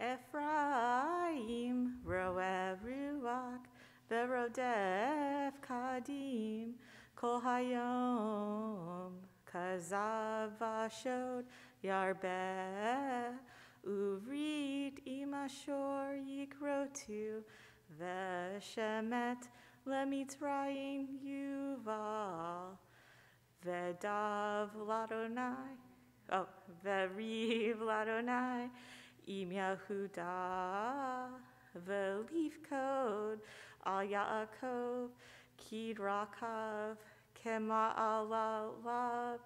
Ephraim, Roeh Ruach, Verodef Kadim, Kol Hayom, Kazav Vashod, Yarbeh, Urit Imashor Yikrotu, Veshemet, Lemitzrayim Yuval, Vedav Ladonai, oh, Veriv Ladonai, Im Yehuda, Veliv Kod, Al Yaakov, Kid Rakav, Kema Alalav,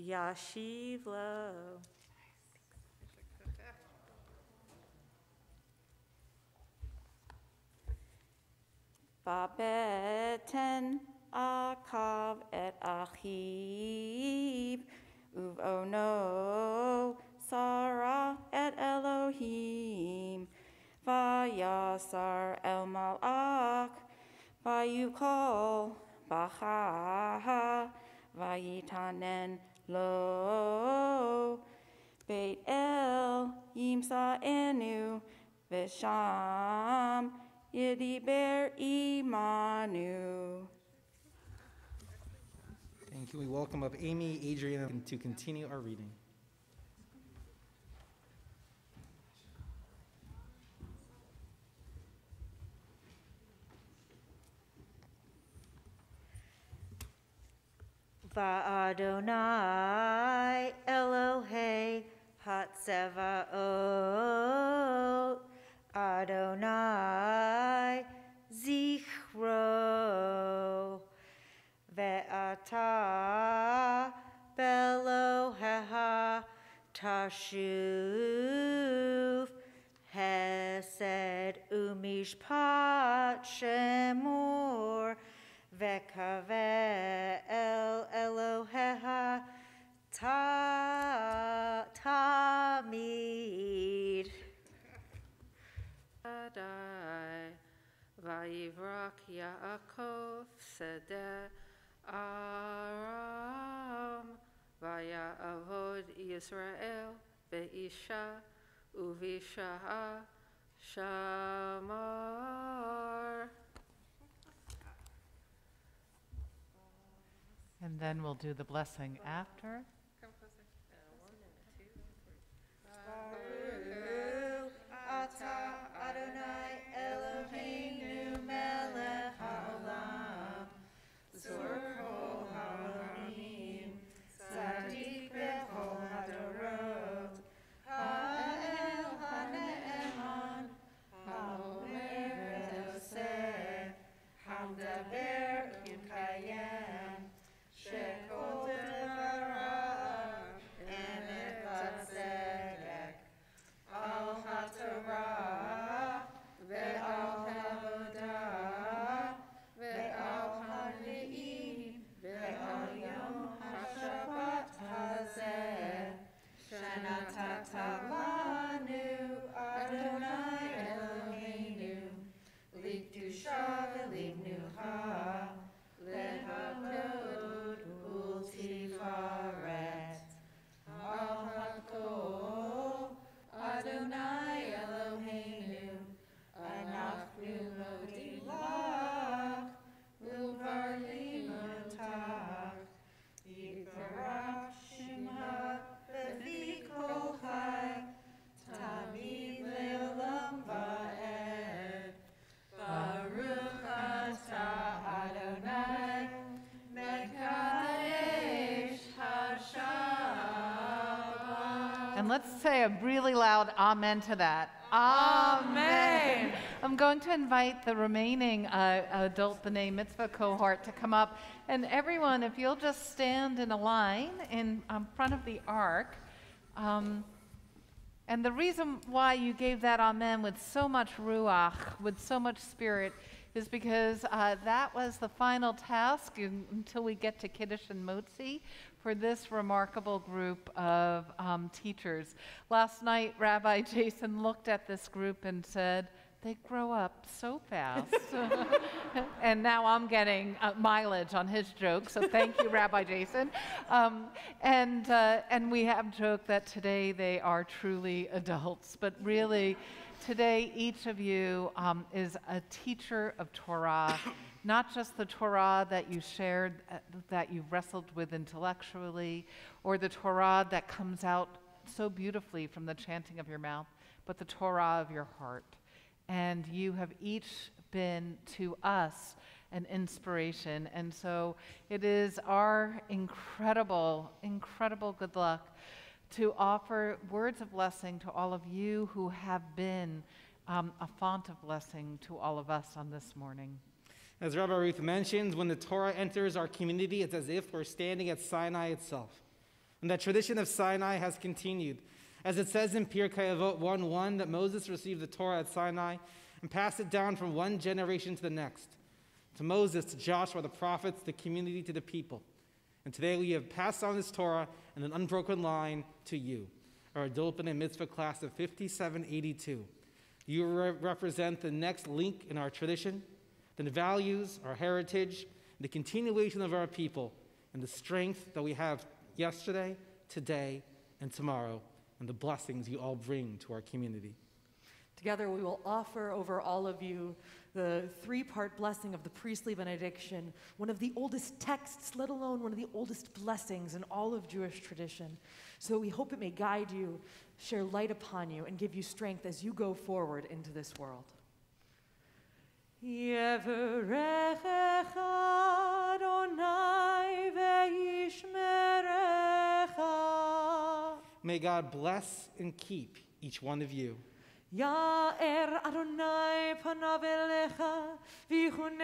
Yashiv Lo. Babeten akav et achiv, uvono Sarah et Elohim, vayasar el malach, vayukol bacha, vayitanen lo, Beit El yimsa enu, visham Yidiber Imanu. Thank you. We welcome up Amy, Adrian to continue our reading. Va'adonai Elohei Hatzevaot Adonai Zichro Ve'ata Beloheha Tashuv Hesed Umishpat Shemor Vekave El Eloheha Ta Tamid. Vayivrach Yaakov Sede Aram Vayavod Israel Veisha Uvishaha Shamar. And then we'll do the blessing after. Come closer. One, two, three. Baruch Adonai. Let's say a really loud amen to that. Amen. I'm going to invite the remaining uh, adult B'nai Mitzvah cohort to come up. And everyone, if you'll just stand in a line in um, front of the ark. Um, and the reason why you gave that amen with so much ruach, with so much spirit, is because uh, that was the final task in, until we get to Kiddush and Motzi for this remarkable group of um, teachers. Last night, Rabbi Jason looked at this group and said, they grow up so fast. and now I'm getting uh, mileage on his joke, so thank you, Rabbi Jason. Um, and, uh, and we have joked that today they are truly adults, but really, today each of you um, is a teacher of Torah, not just the Torah that you shared, uh, that you wrestled with intellectually, or the Torah that comes out so beautifully from the chanting of your mouth, but the Torah of your heart and you have each been to us an inspiration. And so it is our incredible, incredible good luck to offer words of blessing to all of you who have been um, a font of blessing to all of us on this morning. As Rabbi Ruth mentions, when the Torah enters our community, it's as if we're standing at Sinai itself. And that tradition of Sinai has continued. As it says in Pirkei Avot 1:1 that Moses received the Torah at Sinai and passed it down from one generation to the next. To Moses, to Joshua, the prophets, the community, to the people. And today we have passed on this Torah in an unbroken line to you, our adult and mitzvah class of 5782. You re- represent the next link in our tradition, the values, our heritage, the continuation of our people, and the strength that we have yesterday, today, and tomorrow, and the blessings you all bring to our community. Together, we will offer over all of you the three part blessing of the priestly benediction, one of the oldest texts, let alone one of the oldest blessings in all of Jewish tradition. So we hope it may guide you, share light upon you, and give you strength as you go forward into this world. Yevarechecha Adonai ve'yishmerecha. May God bless and keep each one of you. Ya'er Adonai panav elecha v'chunecha.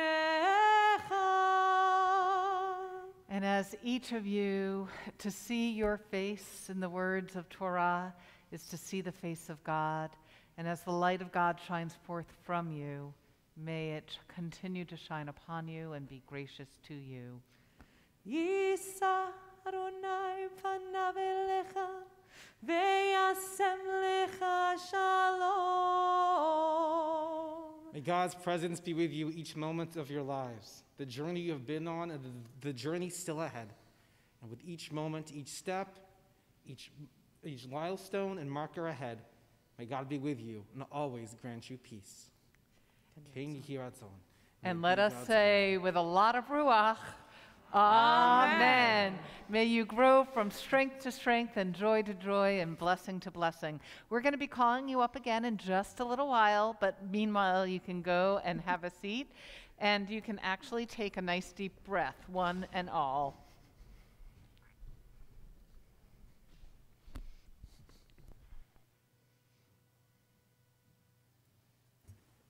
And as each of you, to see your face in the words of Torah is to see the face of God. And as the light of God shines forth from you, may it continue to shine upon you and be gracious to you. Yisa Adonai panav ve'yasem lecha shalom. May God's presence be with you each moment of your lives, the journey you have been on, and the, the journey still ahead. And with each moment, each step, each, each milestone and marker ahead, may God be with you and always grant you peace. King Yiratzon. And let us say with a lot of ruach, Amen. May you grow from strength to strength and joy to joy and blessing to blessing. We're going to be calling you up again in just a little while, but meanwhile, you can go and have a seat and you can actually take a nice deep breath, one and all.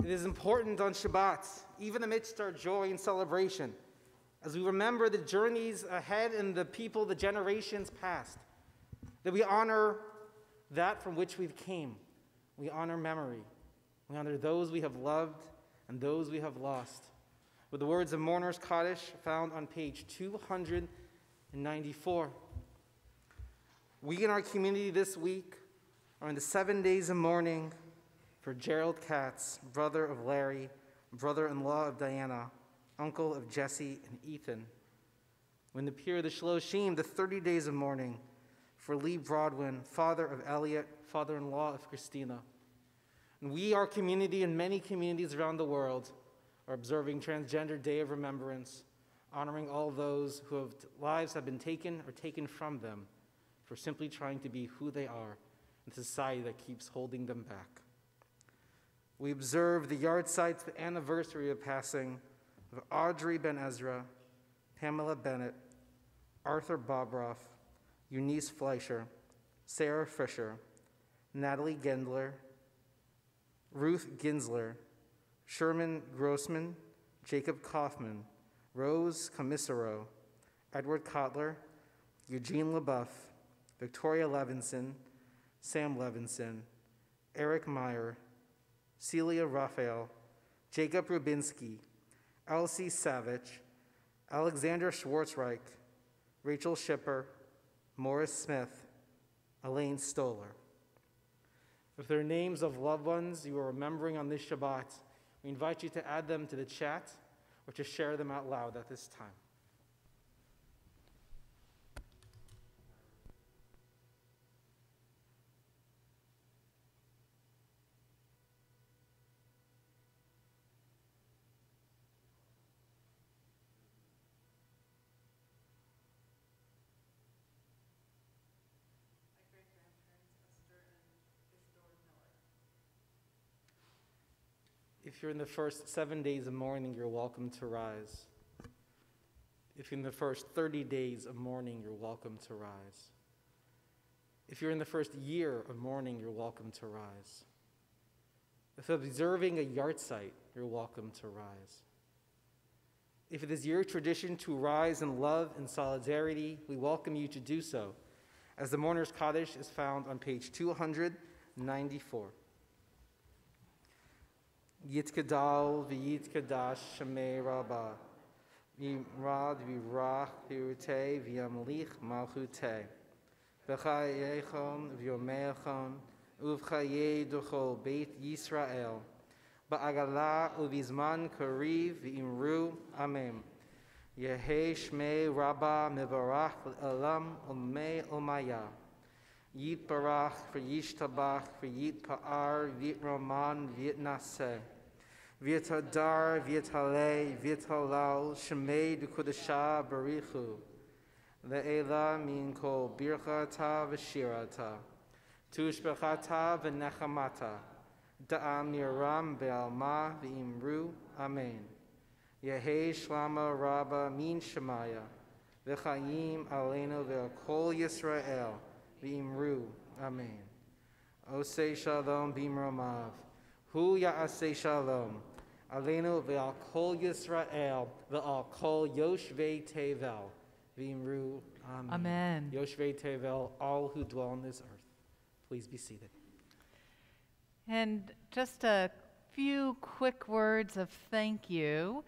It is important on Shabbat, even amidst our joy and celebration, as we remember the journeys ahead and the people, the generations past, that we honor that from which we've came. We honor memory. We honor those we have loved and those we have lost. With the words of Mourner's Kaddish found on page 294. We in our community this week are in the seven days of mourning for Gerald Katz, brother of Larry, brother in law of Diana, uncle of Jesse and Ethan. When the Pir the Shloshim, the 30 days of mourning for Lee Broadwin, father of Elliot, father in law of Christina. And we, our community, and many communities around the world, are observing Transgender Day of Remembrance, honoring all those whose lives have been taken or taken from them for simply trying to be who they are in a society that keeps holding them back. We observe the yahrzeit, the anniversary of passing of Audrey Ben Ezra, Pamela Bennett, Arthur Bobroff, Eunice Fleischer, Sarah Fisher, Natalie Gendler, Ruth Ginsler, Sherman Grossman, Jacob Kaufman, Rose Commisaro, Edward Kotler, Eugene LeBoeuf, Victoria Levinson, Sam Levinson, Eric Meyer, Celia Raphael, Jacob Rubinsky, Elsie Savage, Alexander Schwarzreich, Rachel Shipper, Morris Smith, Elaine Stoller. If there are names of loved ones you are remembering on this Shabbat, we invite you to add them to the chat or to share them out loud at this time. If you're in the first seven days of mourning, you're welcome to rise. If you're in the first 30 days of mourning, you're welcome to rise. If you're in the first year of mourning, you're welcome to rise. If observing a yahrzeit, you're welcome to rise. If it is your tradition to rise in love and solidarity, we welcome you to do so, as the Mourner's Kaddish is found on page 294. Yitkadal v'yitkadash shemei rabba. V'rad v'rach v'yurte v'yamlich malchute. V'chayechon v'yomechon uv'chaye duchol beit Yisrael. Ba'agala uv'izman kariv v'imru. Amen. Yehe shmei rabba mevarach elam umei umaya. Yit barach yishtabach for yit pa'ar v'yit roman v'yit naseh. V'yit hadar v'yit v'yit shemei d'kudasha barichu. Le'ela min kol birchata v'shirata. Tushbechata v'nechamata. Da'am yiram be'alma v'imru. Amen. Yehe shlama rabba min shemaya. V'chayim aleinu ve'kol Yisrael. V'imru. Amen. Osei shalom bimromav. Hu ya'asei shalom. Aleinu ve'al kol Yisrael ve'al kol yoshvei tevel. V'imru. Amen. Amen. Yoshvei tevel, all who dwell on this earth. Please be seated. And just a few quick words of thank you.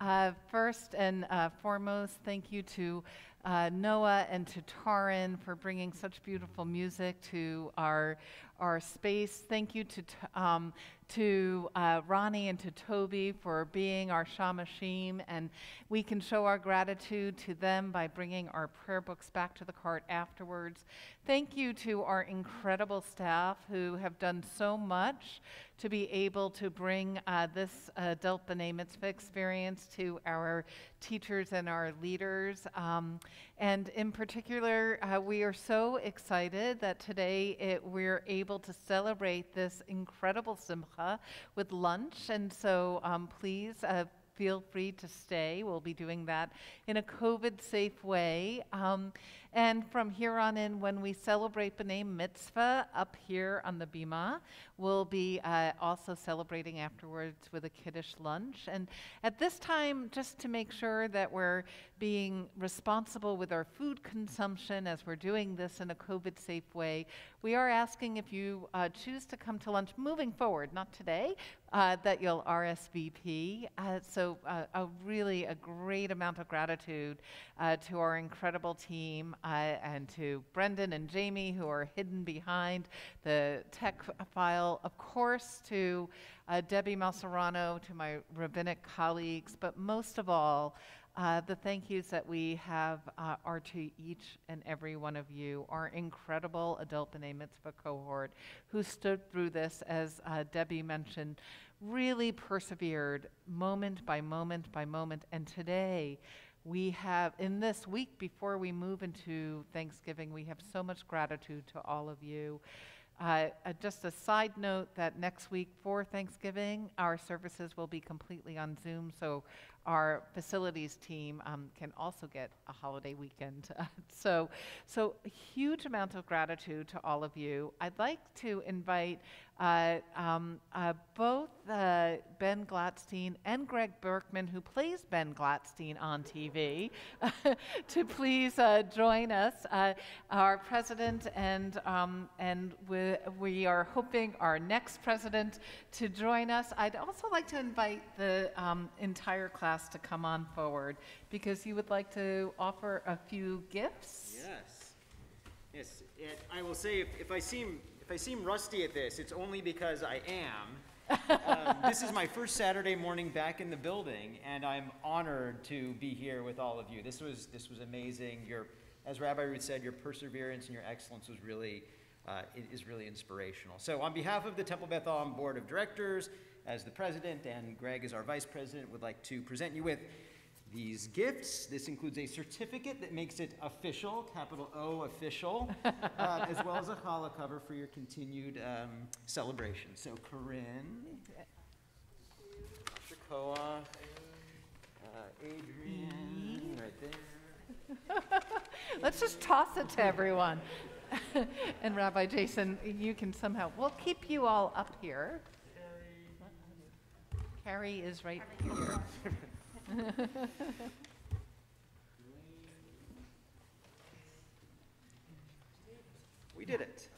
Uh, first and uh, foremost, thank you to uh, Noah and to Tarin for bringing such beautiful music to our, our space. Thank you to, um, to uh, Ronnie and to Toby for being our shamashim, and we can show our gratitude to them by bringing our prayer books back to the cart afterwards. Thank you to our incredible staff who have done so much to be able to bring uh, this adult B'nai Mitzvah experience to our teachers and our leaders. Um, and in particular, uh, we are so excited that today it, we're able to celebrate this incredible simcha with lunch. And so um, please uh, feel free to stay. We'll be doing that in a COVID safe way. Um, and from here on in, when we celebrate B'nai Mitzvah up here on the Bima, we'll be uh, also celebrating afterwards with a Kiddush lunch. And at this time, just to make sure that we're being responsible with our food consumption as we're doing this in a COVID safe way, we are asking if you uh, choose to come to lunch moving forward, not today, uh, that you'll RSVP. Uh, so, uh, a really a great amount of gratitude uh, to our incredible team uh, and to Brendan and Jamie who are hidden behind the tech file. Of course, to uh, Debbie Malserano, to my rabbinic colleagues, but most of all, uh, the thank yous that we have uh, are to each and every one of you, our incredible adult B'nai Mitzvah cohort who stood through this, as uh, Debbie mentioned, really persevered moment by moment by moment. And today, we have, in this week before we move into Thanksgiving, we have so much gratitude to all of you. Uh, uh, just a side note that next week for Thanksgiving, our services will be completely on Zoom, so our facilities team um, can also get a holiday weekend. so, so a huge amount of gratitude to all of you. I'd like to invite uh, um, uh, both uh, Ben Gladstein and Greg Berkman, who plays Ben Gladstein on TV, to please uh, join us. Uh, our president and um, and we, we are hoping our next president to join us. I'd also like to invite the um, entire class to come on forward because you would like to offer a few gifts. Yes. Yes. It, I will say, if, if I seem if I seem rusty at this, it's only because I am. um, this is my first Saturday morning back in the building, and I'm honored to be here with all of you. This was this was amazing. Your, as Rabbi Ruth said, your perseverance and your excellence was really uh, is really inspirational. So, on behalf of the Temple Beth Am Board of Directors, as the president, and Greg as our vice president, would like to present you with these gifts. This includes a certificate that makes it official, capital O official, uh, as well as a challah cover for your continued um, celebration. So, Corinne, Shakoa, uh, Adrian, right there. Let's just toss it to everyone. and Rabbi Jason, you can somehow, we'll keep you all up here. Carrie is right here. We did it.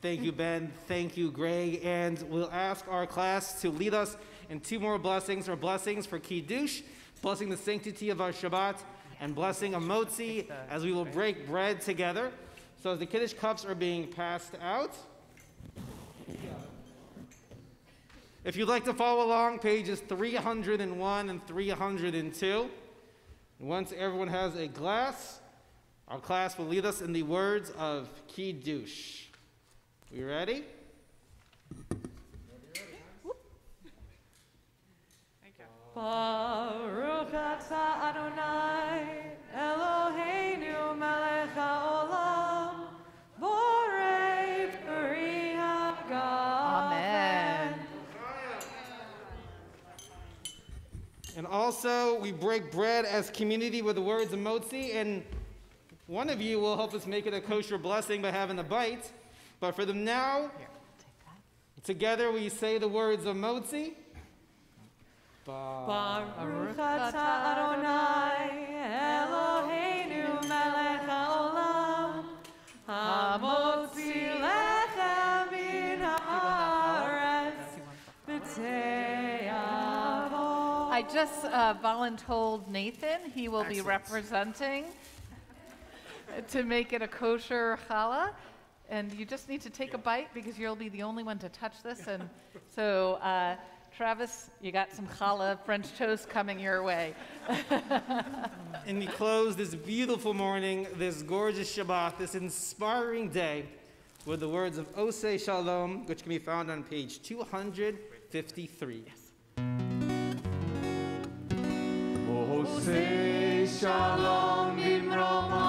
Thank you, Ben. Thank you, Greg. And we'll ask our class to lead us in two more blessings, or blessings for Kiddush, blessing the sanctity of our Shabbat, and blessing of Motzi as we will break bread together. So as the Kiddush cups are being passed out, if you'd like to follow along, pages 301 and 302. Once everyone has a glass, our class will lead us in the words of Kiddush. We ready? Baruch Adonai Eloheinu melech haolam And also, we break bread as community with the words of Motzi, and one of you will help us make it a kosher blessing by having a bite. But for them now, together we say the words of Motzi. Baruch atah Adonai Eloheinu melech haolam just uh, voluntold Nathan, he will be representing to make it a kosher challah. And you just need to take a bite because you'll be the only one to touch this. And so, uh, Travis, you got some challah French toast coming your way. And we close this beautiful morning, this gorgeous Shabbat, this inspiring day, with the words of Oseh Shalom, which can be found on page 253. Oseh Shalom Bimroma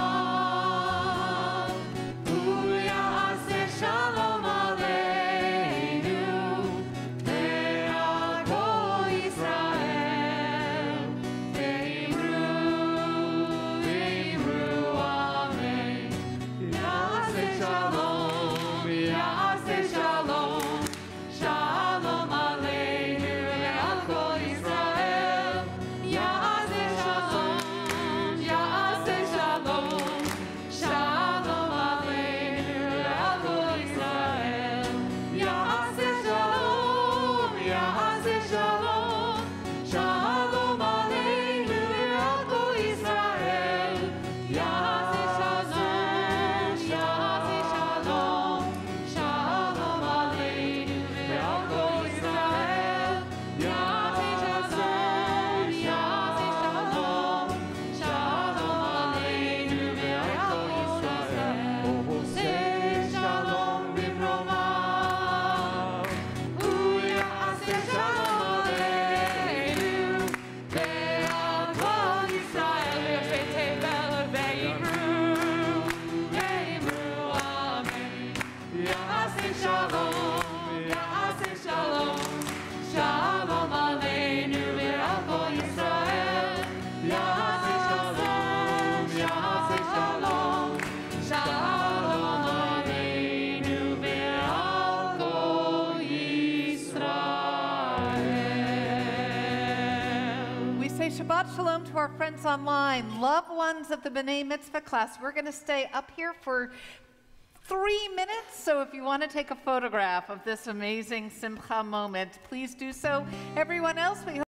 friends online, loved ones of the B'nai Mitzvah class. We're going to stay up here for three minutes. So if you want to take a photograph of this amazing Simcha moment, please do so. Everyone else, we hope